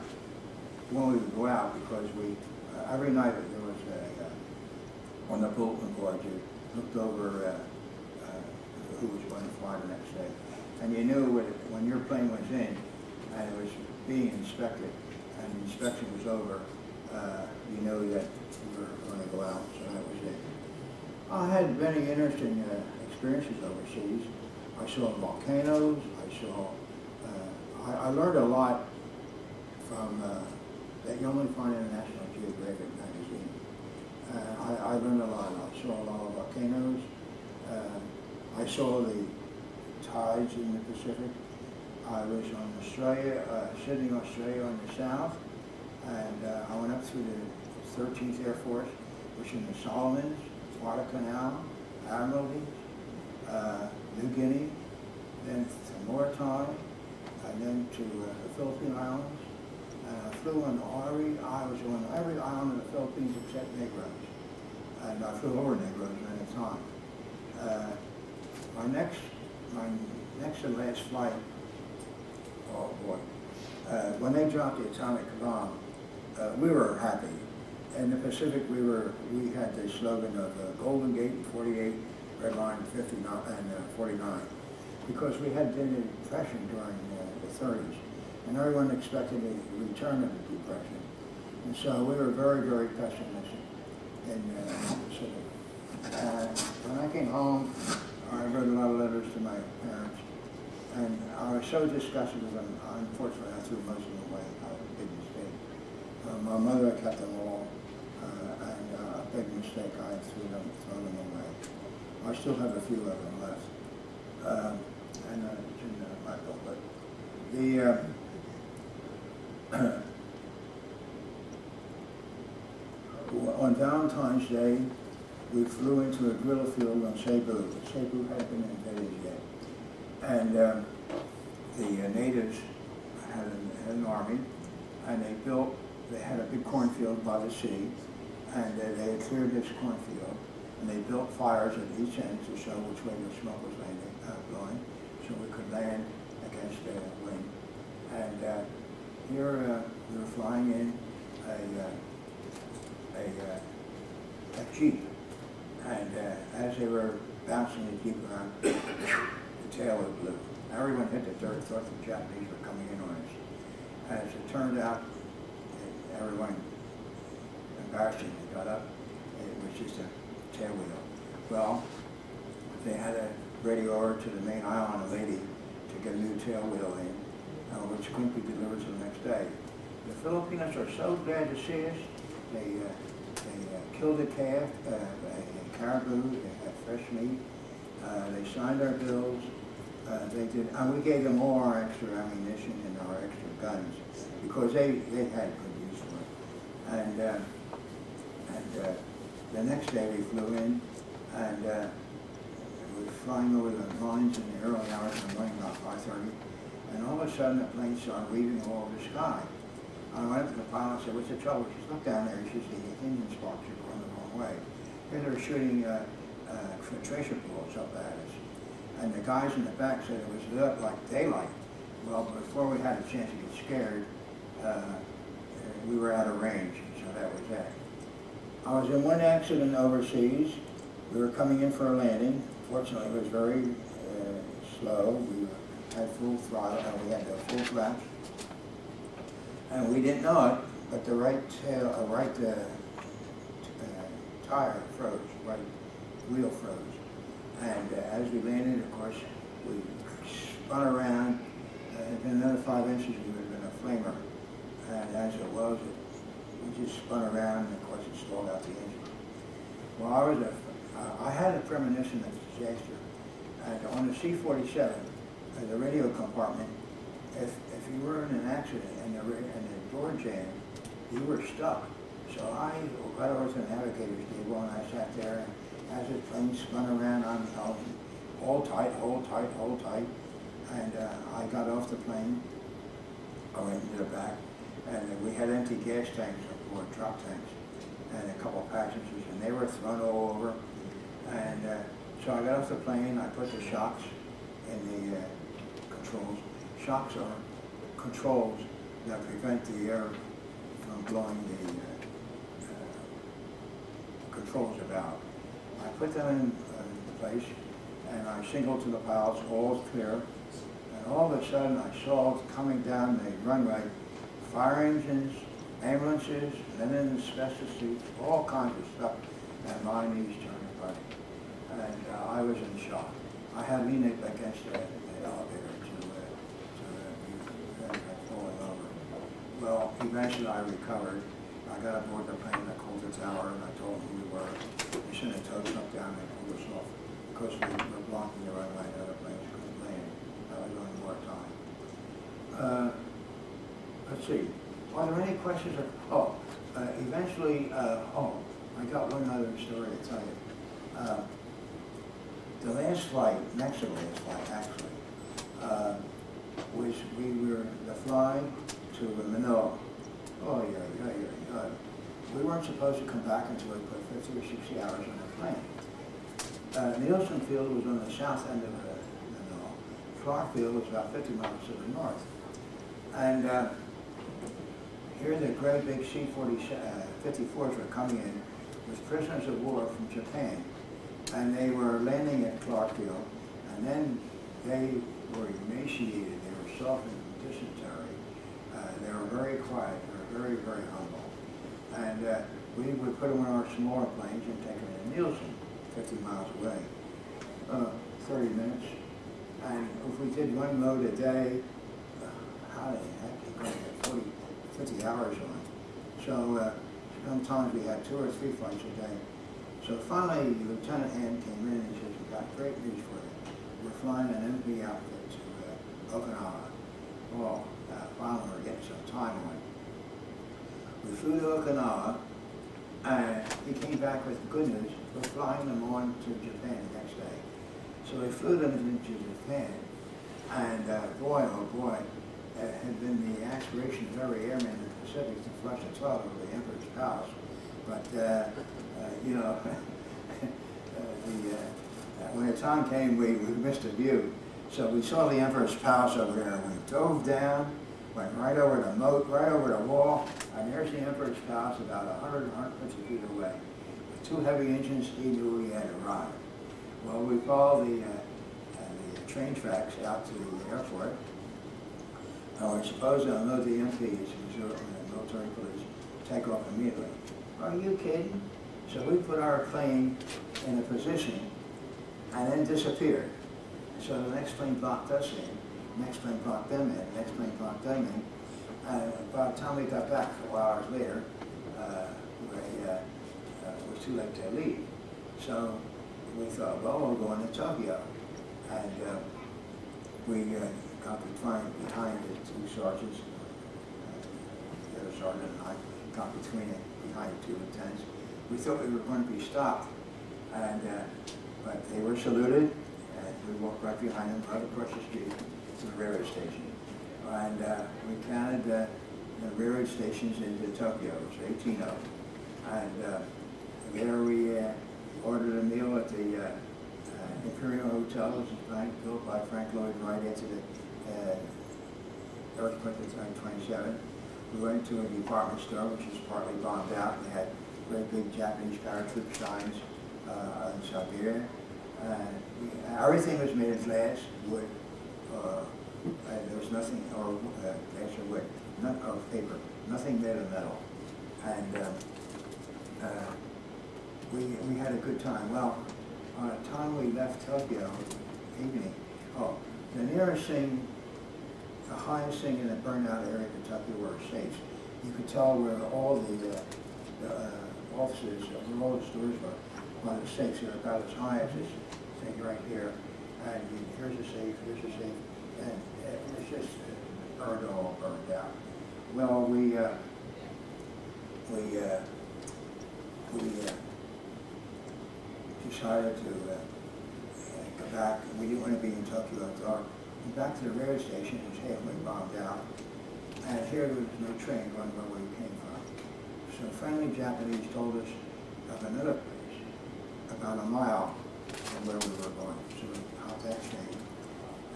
when we would go out because we uh, every night there was a uh, on the bulletin board you looked over uh, uh, who was going to fly the next day, and you knew when, when your plane was in and it was being inspected and the inspection was over, uh, you knew that you were going to go out. So that was it. I had many interesting uh, experiences overseas. I saw volcanoes. I saw. I, I learned a lot from uh, that you only find in a Geographic magazine. Uh, I, I learned a lot. I saw a lot of volcanoes. Uh, I saw the tides in the Pacific. I was on Australia, uh, Sydney, Australia on the south, and uh, I went up through the 13th Air Force, which in the Solomons, Guadalcanal, Admiralty, uh, New Guinea, then to Morotai, and then to uh, the Philippine Islands. And I flew on every, I was on every island in the Philippines except Negros. And I flew over Negros many times. Uh, my next, my next and last flight, oh boy, uh, when they dropped the atomic bomb, uh, we were happy. In the Pacific, we were we had the slogan of uh, Golden Gate 48, Red Line 59 and uh, 49, because we had been in depression during uh, 30s, and everyone expected a return of the depression, and so we were very very pessimistic in uh, the city. When I came home, I wrote a lot of letters to my parents, and I was so disgusted with them. Unfortunately, I threw most of them away. A big mistake. Uh, my mother kept them all, uh, and uh, a big mistake. I threw them, thrown them away. I still have a few of them left, um, and uh, it's in uh, my book. But the uh, on Valentine's Day, we flew into a drill field on Cebu. Cebu hadn't been invaded yet, and um, the uh, natives had an, had an army, and they built. They had a big cornfield by the sea, and uh, they had cleared this cornfield, and they built fires at each end to show which way the smoke was landing, uh, blowing, so we could land against the wind. And uh, here uh, were flying in a uh, a, a jeep, and as they were bouncing the jeep around, the tail was blue. Everyone hit the dirt, thought the Japanese were coming in on us. As it turned out, everyone going embarrassing. They got up, it was just a tail wheel. Well, they had a radio over to the main island of Leyte get a new tail wheel in, uh, which delivered till the next day. The Filipinos are so glad to see us. They, uh, they uh, killed a calf, uh, a carabao, they had fresh meat. Uh, they signed our bills. Uh, they did, and we gave them all our extra ammunition and our extra guns because they, they had good use for it. And, and the next day we flew in and were flying over the lines in the early hours of the morning, about 5.30. And all of a sudden the plane started weaving all over the sky. I went up to the pilot and said, what's the trouble? She said, look down there. She said, the engine sparks are going the wrong way. Here they were shooting uh, uh, tracer bullets up at us. And the guys in the back said it was lit up like daylight. Well, before we had a chance to get scared, uh, we were out of range, so that was that. I was in one accident overseas. We were coming in for a landing. Fortunately, it was very uh, slow. We had full throttle, and we had the full flaps. And we didn't know it, but the right tail, uh, right uh, uh, tire froze, right wheel froze. And uh, as we landed, of course, we spun around. Uh, had been another five inches, we would have been a flamer. And as it was, it, we just spun around, and of course, it stalled out the engine. Well, I was a, I had a premonition of disaster. And on the C-47, uh, the radio compartment, if, if you were in an accident and the, and the door jammed, you were stuck. So I got over to the navigator's table and I sat there and as the plane spun around, I'm yelling, hold tight, hold tight, hold tight. And uh, I got off the plane, I went into the back, and we had empty gas tanks aboard, drop tanks, and a couple of passengers, and they were thrown all over. And uh, so I got off the plane, I put the shocks in the uh, controls. Shocks are controls that prevent the air from blowing the uh, uh, controls about. I put them in uh, place and I signaled to the pilots, all's clear. And all of a sudden I saw coming down the runway fire engines, ambulances, in asbestos suits, all kinds of stuff. And my knees turned funny. And uh, I was in shock. I had leaned against the, the elevator to, uh, to uh, falling over. Well, eventually I recovered. I got aboard the plane, I called the tower, and I told them who we were. We sent a tow truck down and pulled us off because we were blocking the runway and other planes couldn't land. That was on wartime. Uh, Let's see, are there any questions? Oh, uh, eventually, uh, oh, I got one other story to tell you. Uh, The last flight, next to the last flight, actually, uh, was, we were, the fly to Manila. Oh, yeah, yeah, yeah, yeah. We weren't supposed to come back until we put fifty or sixty hours on the plane. Uh, Nielsen Field was on the south end of uh, Manila. Clark Field was about fifty miles to the north. And, uh, here the great big C-54s were coming in with prisoners of war from Japan. And they were landing at Clark Field, and then they were emaciated, they were suffering from dysentery. Uh, they were very quiet, they were very, very humble. And uh, we would put them on our smaller planes and take them to Nielsen, 50 miles away, uh, 30 minutes. And if we did one load a day, uh, how the heck you going to get 40, 50 hours on? So uh, sometimes we had two or three flights a day. So finally, Lieutenant Hand came in and says, we got great news for you. We're flying an MP outfit to uh, Okinawa. Well, uh, finally we're getting some time on it. We flew to Okinawa, and he came back with good news. We're flying them on to Japan the next day. So we flew them into Japan, and uh, boy, oh boy, it had been the aspiration of every airman in the Pacific to flush a toilet over the Emperor's Palace. But, uh, you know, uh, the, uh, when the time came, we, we missed a view. So we saw the Emperor's Palace over there, and we dove down, went right over the moat, right over the wall, and there's the Emperor's Palace about 100, 150 feet away. With two heavy engines, he knew we had arrived. Well, we followed the, uh, uh, the train tracks out to the airport. And we're supposed to unload the MPs, uh, military police, take off immediately. Are you kidding? So we put our plane in a position and then disappeared. So the next plane blocked us in, next plane blocked them in, next plane blocked them in. And by the time we got back a couple hours later, uh, we, uh, uh, it was too late to leave. So we thought, well, we're going to Tokyo. And uh, we uh, got behind, behind the two sergeants, uh, the other sergeant and I got between it, behind the two lieutenants. We thought we were going to be stopped, and uh, but they were saluted, and we walked right behind them, right across the street to the railroad station. And uh, we counted uh, the railroad stations into Tokyo, it was 18 of them. And uh, there we uh, ordered a meal at the uh, Imperial Hotel, which Frank, built by Frank Lloyd Wright after the earthquake of 1927. We went to a department store, which was partly bombed out, and had great big Japanese paratroop signs uh, in Siberia. Uh, everything was made of glass, wood, uh, there was nothing, or uh, glass or wood, not of paper, nothing made of metal. And um, uh, we, we had a good time. Well, on the time we left Tokyo, evening, oh, the nearest thing, the highest thing in the burnout area of Kentucky were states. You could tell where all the, uh, the uh, offices, uh, the stores were, by the stakes, they're about as high as this thing right here. And you- here's a safe, here's a safe, and it was just uh, burned all burned out. Well, we, uh, we, uh, we, uh, decided to uh, go back. We didn't want to be in Tokyo at dark. We back to the railroad station, it was halfway bombed out. And here there was no train going where we came. So finally Japanese told us of another place, about a mile from where we were going. So we hopped that train.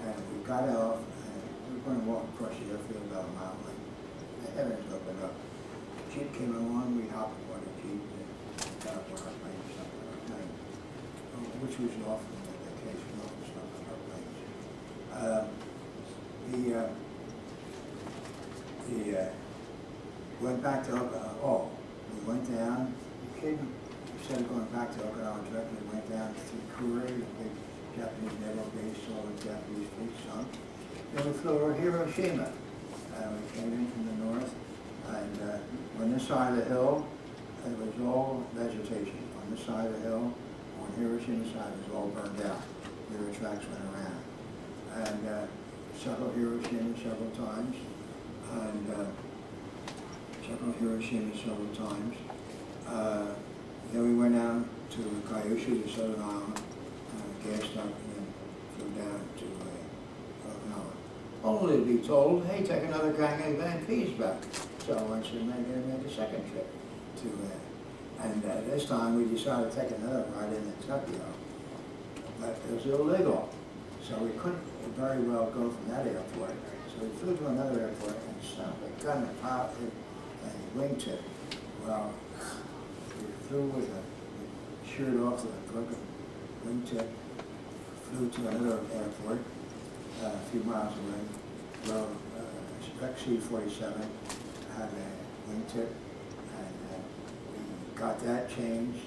And we got off and we were going to walk across the airfield about a mile away. The heavens opened up. Jeep came along, we hopped on the Jeep and got up on our plane or something like that which was often the case, we often stopped on our planes. Um, The, uh, the, uh, went back to, Okinawa. oh, we went down, kidding? Instead of going back to Okinawa directly, we went down to Kure, the big Japanese naval base, saw the Japanese fleet sunk. Then we flew over Hiroshima, and we came in from the north, and uh, on this side of the hill, it was all vegetation. On this side of the hill, on Hiroshima side, it was all burned out. Railroad tracks went around. And uh, several Hiroshima several times, and uh, several Hiroshima several times. Uh, Then we went down to Kyushu, the southern island, uh, gassed up, and then flew down to uh, Okinawa. Only to be told, hey, take another of Van Pease back. So I went to make, made a second trip to, uh, and uh, this time we decided to take another ride into Tokyo. But it was illegal, so we couldn't very well go from that airport. So we flew to another airport and stopped a gun and pilot a wingtip. Well, we flew with a, sheared off the broken wingtip, flew to another airport uh, a few miles away. Well, uh, Spec C-47 had a wingtip, and uh, we got that changed.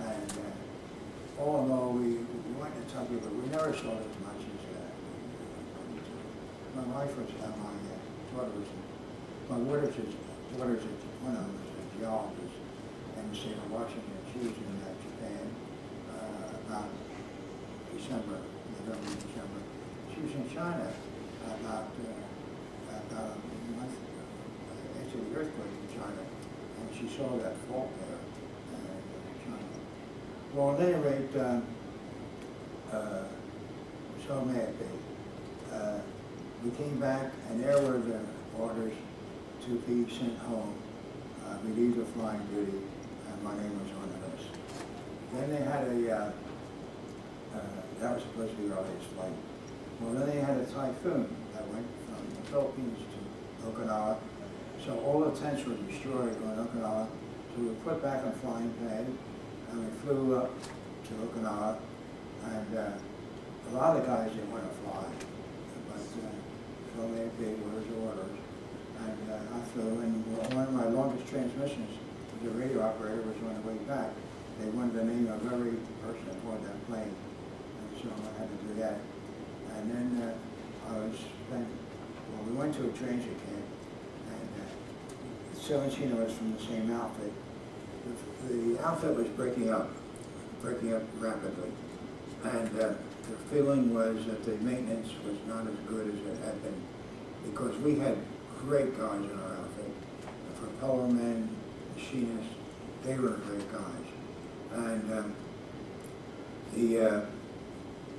And uh, all in all, we, we went to Kentucky, but we never saw it as much as uh, my wife was, uh, my uh, daughter was, my daughter's a, daughter's a, one of them was a geologist in the state of Washington. She was in Japan uh, about December, November, December. She was in China about, uh, about a month uh, after the earthquake in China, and she saw that fault there uh, in China. Well, at any rate, um, uh, so may it be. We came back, and there were the orders to be sent home, uh, relieved of flying duty, and my name was on the list. Then they had a, uh, uh, that was supposed to be our latest flight. Well, then they had a typhoon that went from the Philippines to Okinawa. So all the tents were destroyed on Okinawa. So we were put back on flying pad, and we flew up to Okinawa. And uh, a lot of the guys didn't want to fly, but uh, so they are orders. And uh, I flew, and one of my longest transmissions as a radio operator was on the way back. They wanted the name of every person aboard that plane, and so I had to do that. And then uh, I was, then, well, we went to a transit camp, and uh, seventeen of us from the same outfit. The- The outfit was breaking up, breaking up rapidly. And uh, the feeling was that the maintenance was not as good as it had been, because we had great guys in our outfit. The propeller men, machinists, they were great guys. And um, the, uh,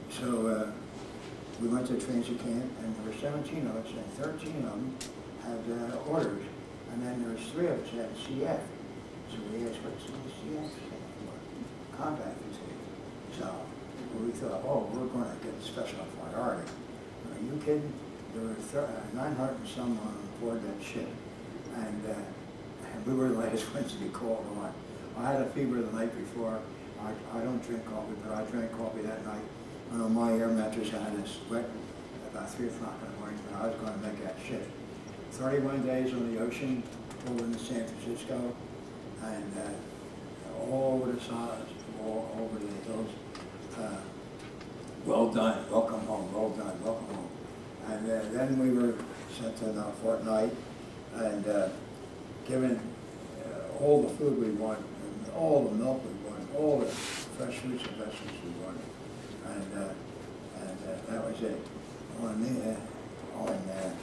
so uh, we went to transit camp, and there were 17 of us, and 13 of them had uh, orders. And then there was three of us had CF. So we asked, what's the CF stand for? Combat fatigue. So we thought, oh, we're going to get special priority. Are you kidding? There were uh, 900 and some on board that ship. And, uh, we were the last ones to be called on. I had a fever the night before. I, I don't drink coffee, but I drank coffee that night. My air mattress, had a sweat about 3 o'clock in the morning, but I was going to make that shift. 31 days on the ocean, pulled into San Francisco, and uh, all over the sides, all over the hills. Uh, well done, welcome home, well done, welcome home. And uh, then we were sent to uh, Fort and uh, given uh, all the food we want, and all the milk we want, all the fresh fruits and vegetables we wanted. And, uh, and uh, that was it. On, the, uh, on uh,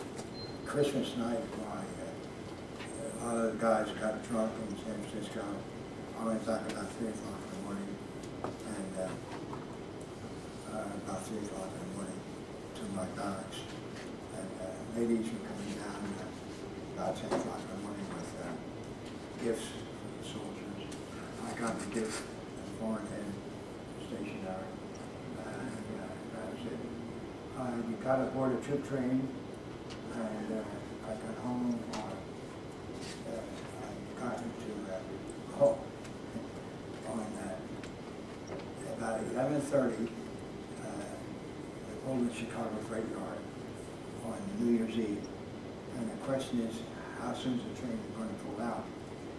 Christmas night, my, uh, a lot of the guys got drunk in San Francisco. I went back about three o'clock in the morning, and uh, uh, about three o'clock in the morning to my barracks. And uh, ladies were coming down uh, about ten o'clock in the morning with uh, gifts for the soldiers. I got the gift at foreign head stationery, and uh, that was it. I got aboard a troop train, and uh, I got home on, uh, I got into, uh, oh, on that, about eleven thirty, uh, they pulled the Chicago Freight Yard on New Year's Eve. And the question is, how soon is the train going to pull out?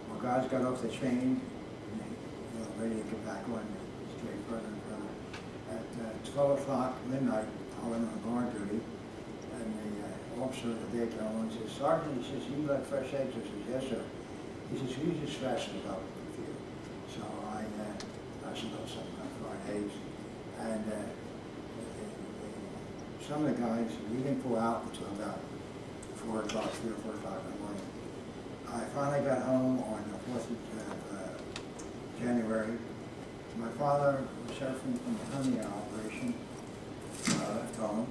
Well, guys got off the train, and they, know, ready to get back on straight further and further. At uh, twelve o'clock midnight, I went on guard duty, and the uh, officer of the day on and says, Sergeant, he says, you got fresh eggs? I says, yes, sir. He says, you just fasten it up with you. So I uh, fastened up some uh, fried eggs, and uh, some of the guys, we didn't pull out until about four o'clock, three or four o'clock in the morning. I finally got home on the fourth of uh, January. My father was suffering from a hernia operation, uh, left home,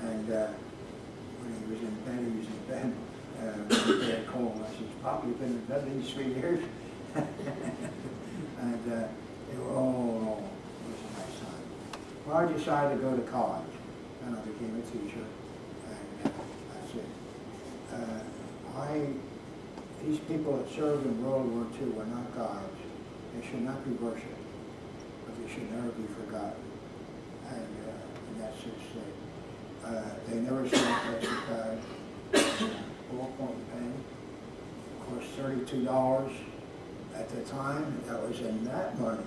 and uh, when he was in bed, he was in bed, uh, with a cold. I said, Pop, you've been in bed these three years? And uh, they were all, it was a nice time. Well, I decided to go to college, and I became a teacher, and that's it. Uh, I, these people that served in World War II were not gods. They should not be worshipped, but they should never be forgotten. And, uh, and that's just it. Uh, they never a plastic bag, ballpoint pen, cost thirty-two dollars at the time, that was in that money.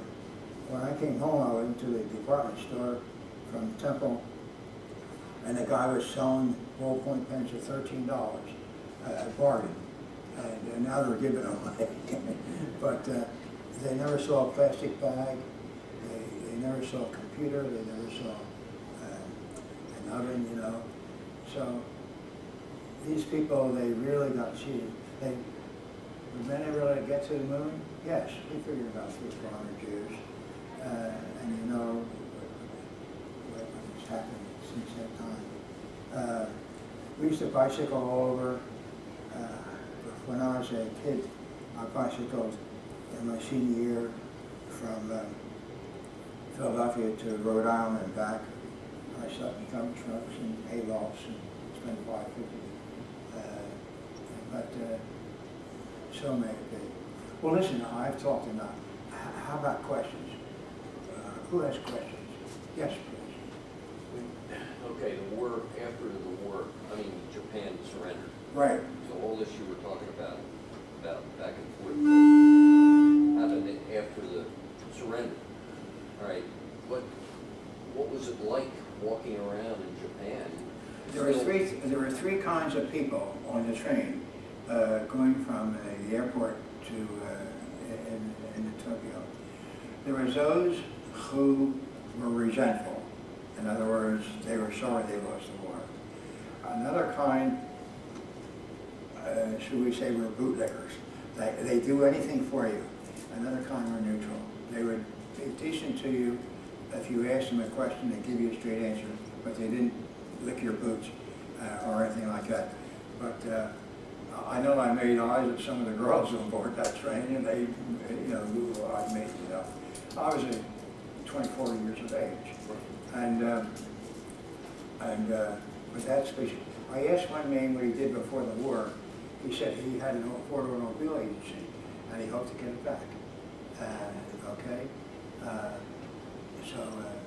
When I came home, I went to the department store from Temple, and the guy was selling ballpoint pens for thirteen dollars, a bargain. And uh, now they're giving them away. But uh, they never saw a plastic bag, they, they never saw a computer, they never saw uh, an oven, you know. So these people, they really got cheated. They, would men ever really get to the moon? Yes, we figured about three, four hundred years. Uh, and you know what, what's that time. Uh, we used to bicycle all over. Uh, when I was a kid, I bicycled in my senior year from uh, Philadelphia to Rhode Island and back. I slept in dump trucks and haylofts and spent five fifty. Uh, but uh, so may it be. Well, listen, I've talked enough. How about questions? Uh, Who has questions? Yes. Okay, the war, after the war, I mean, Japan surrendered. Right. So all this you were talking about, about back and forth, happened after the surrender. All right, what, what was it like walking around in Japan? There were three, there were three kinds of people on the train, uh, going from the airport to, uh, in, in Tokyo. There was those who were resentful. In other words, they were sorry they lost the war. Another kind, uh, should we say, were bootlickers. They, they do anything for you. Another kind were neutral. They would be decent to you. If you asked them a question, they'd give you a straight answer, but they didn't lick your boots uh, or anything like that. But uh, I know I made eyes at some of the girls on board that train, and they, you know, I made, you know. I was uh, 24 years of age, and um, and uh, but that's special. I asked one man what he did before the war. He said he had an automobile agency, and he hoped to get it back. Uh, okay, uh, so. Uh,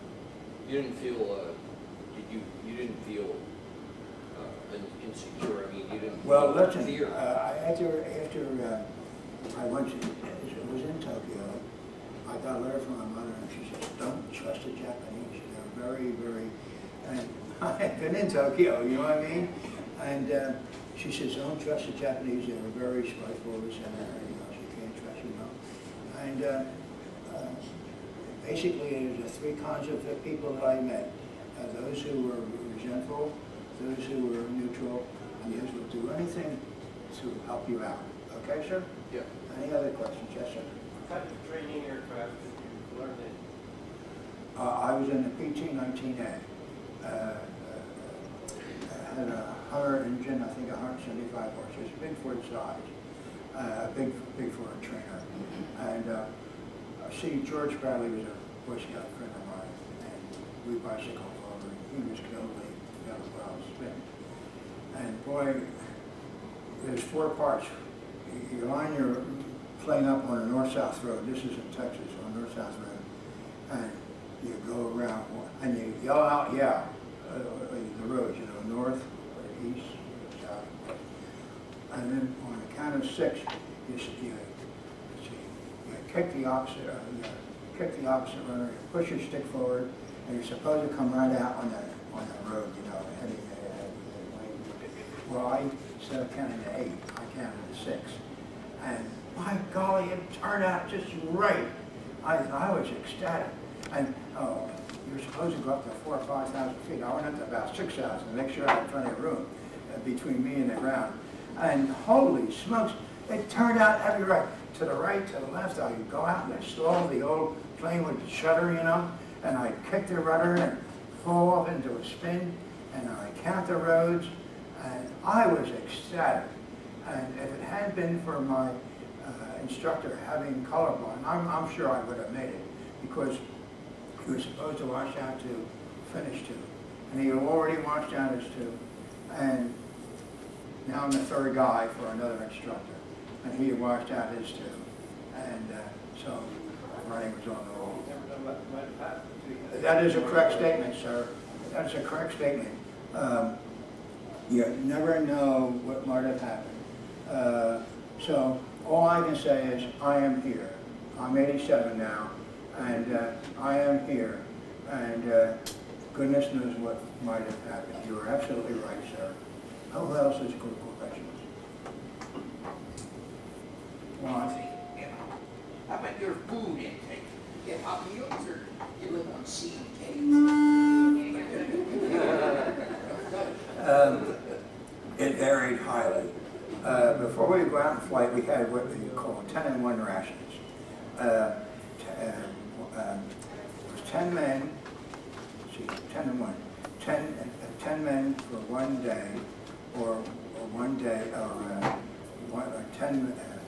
You didn't feel, uh, did you, you didn't feel uh, insecure, I mean, you didn't Well, listen, fear? uh, after, after uh, I went to, it was in Tokyo, I got a letter from my mother, and she said, don't trust the Japanese, very, very, and I had been in Tokyo, you know what I mean? And uh, she says, don't trust the Japanese, they're very spiteful, this and that, you know, so you can't trust, you know? And uh, uh, basically, there's the three kinds of the people that I met. Uh, Those who were resentful, those who were neutral, and those who would do anything to help you out. Okay, sir? Yeah. Any other questions? Yes, sir? What type of training aircraft did you learn in? Uh, I was in the PT-19A. Uh, uh, uh, Had a Hummer engine, I think 175 horses, big for its size, uh, big, big for trainer. And uh, see, George Bradley was a Boy Scout friend of mine, and we bicycled over, he was killed, he got a wild spin. And boy, there's four parts. You- You line your plane up on a north-south road, this is in Texas, on north-south road, and you go around, and you yell out, yeah, uh, the roads, you know, north, or east, or south. And then on the count of six, you, you, you kick the opposite, uh, you kick the opposite rudder, you push your stick forward, and you're supposed to come right out on the, on the road, you know, heading, uh, well, I, instead of counting to eight, I counted to six. And my golly, it turned out just right. I, I was ecstatic. And, oh, you're supposed to go up to four or five thousand feet. I went up to about six thousand to make sure I had plenty of room uh, between me and the ground. And holy smokes, it turned out every right. To the right, to the left, I would go out and I the old plane with the shutter, you know, and I'd kick the rudder and fall off into a spin, and I count the roads, and I was ecstatic. And if it had been for my uh, instructor having colorblind, I'm, I'm sure I would have made it, because he was supposed to wash out to finish two, and he already washed out his two, and now I'm the third guy for another instructor, and he had washed out his two, and uh, so writing was on the happened. That is a correct statement, sir. That's a correct statement. Um, You never know what might have happened. Uh, So all I can say is, I am here. I'm 87 now, and uh, I am here. And uh, goodness knows what might have happened. You are absolutely right, sir. Who else is critical questions? One. How about your food intake? Get hot meals or you live on seed cake? Um, It varied highly. Uh, Before we go out in flight, we had what we call 10 and 1 rations. Uh, uh, um, was 10 men, see, 10 and 1, 10, uh, 10 men for one day, or or one day, or uh, one, or 10, uh?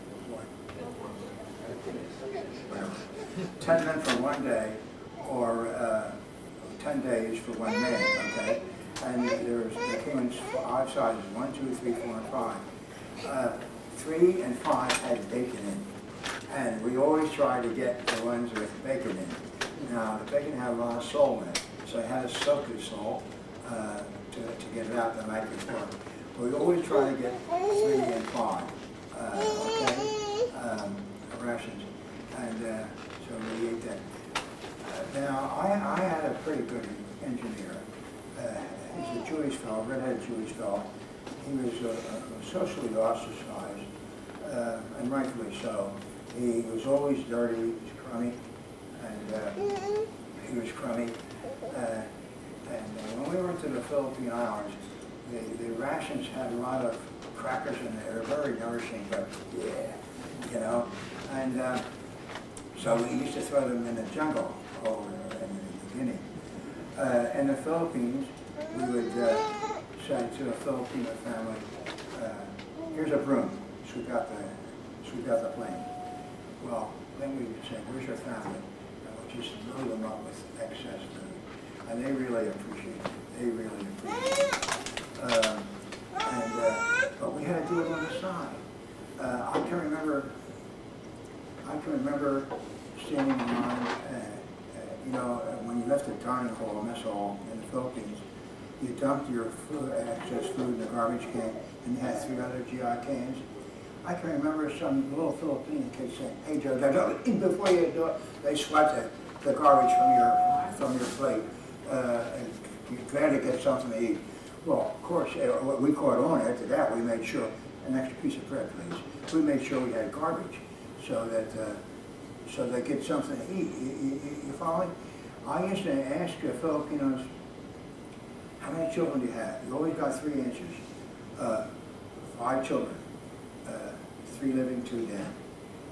Whatever. 10 men for one day, or uh, 10 days for one man, okay? And there's, they came in five sizes, one, two, three, four, and five. Uh, Three and five had bacon in, and we always tried to get the ones with bacon in. Now, the bacon had a lot of salt in it, so I had to soak the salt uh, to, to get it out the night before. We always try to get three and five, uh, okay, um, rations, and, uh, so we ate that. Uh, Now, I, I had a pretty good engineer, uh, he's a Jewish fellow, redheaded Jewish fellow. He was socially ostracized, uh, and rightfully so. He was always dirty, he was crummy, and, uh, he was crummy. Uh, And uh, when we went to the Philippine Islands, the, the rations had a lot of crackers in there, very nourishing, but yeah, you know. And uh, so we used to throw them in the jungle over in the beginning. Uh, in the Philippines, we would uh, say to a Filipino family, uh, here's a broom, sweep out the, sweep out the plane. Well, then we would say, where's your family? And we'd just load them up with excess food. And they really appreciate it. They really appreciate it. Um, and, uh, but we had to do it on the side. Uh, I can remember, I can remember standing in line, you know, when you left the dining hall, mess hall in the Philippines, you dumped your food, excess food in the garbage can, and you had three other GI cans. I can remember some little Filipino kid saying, hey Joe, before you do it, they sweat the, the garbage from your, from your plate. Uh, and you're glad to get something to eat. Well, of course, uh, we caught on after that, we made sure, an extra piece of bread, please. We made sure we had garbage so that, uh, so they get something to eat. You, you, you- you follow? I used to ask the Filipinos, how many children do you have? You always got three answers. Uh, five children, three living, two dead.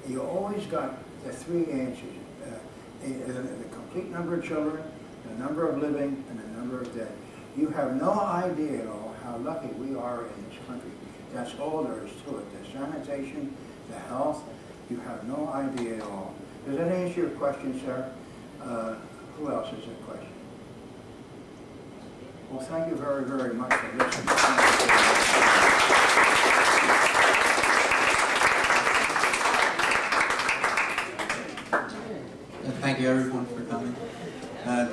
You always got the three answers. Uh, the, the complete number of children, the number of living, and the number of dead. You have no idea at all how lucky we are in this country. That's all there is to it. The sanitation, the health, you have no idea at all. Does that answer your question, sir? Uh, who else has a question? Well, thank you very, very much for listening. Thank you everyone for coming. Uh,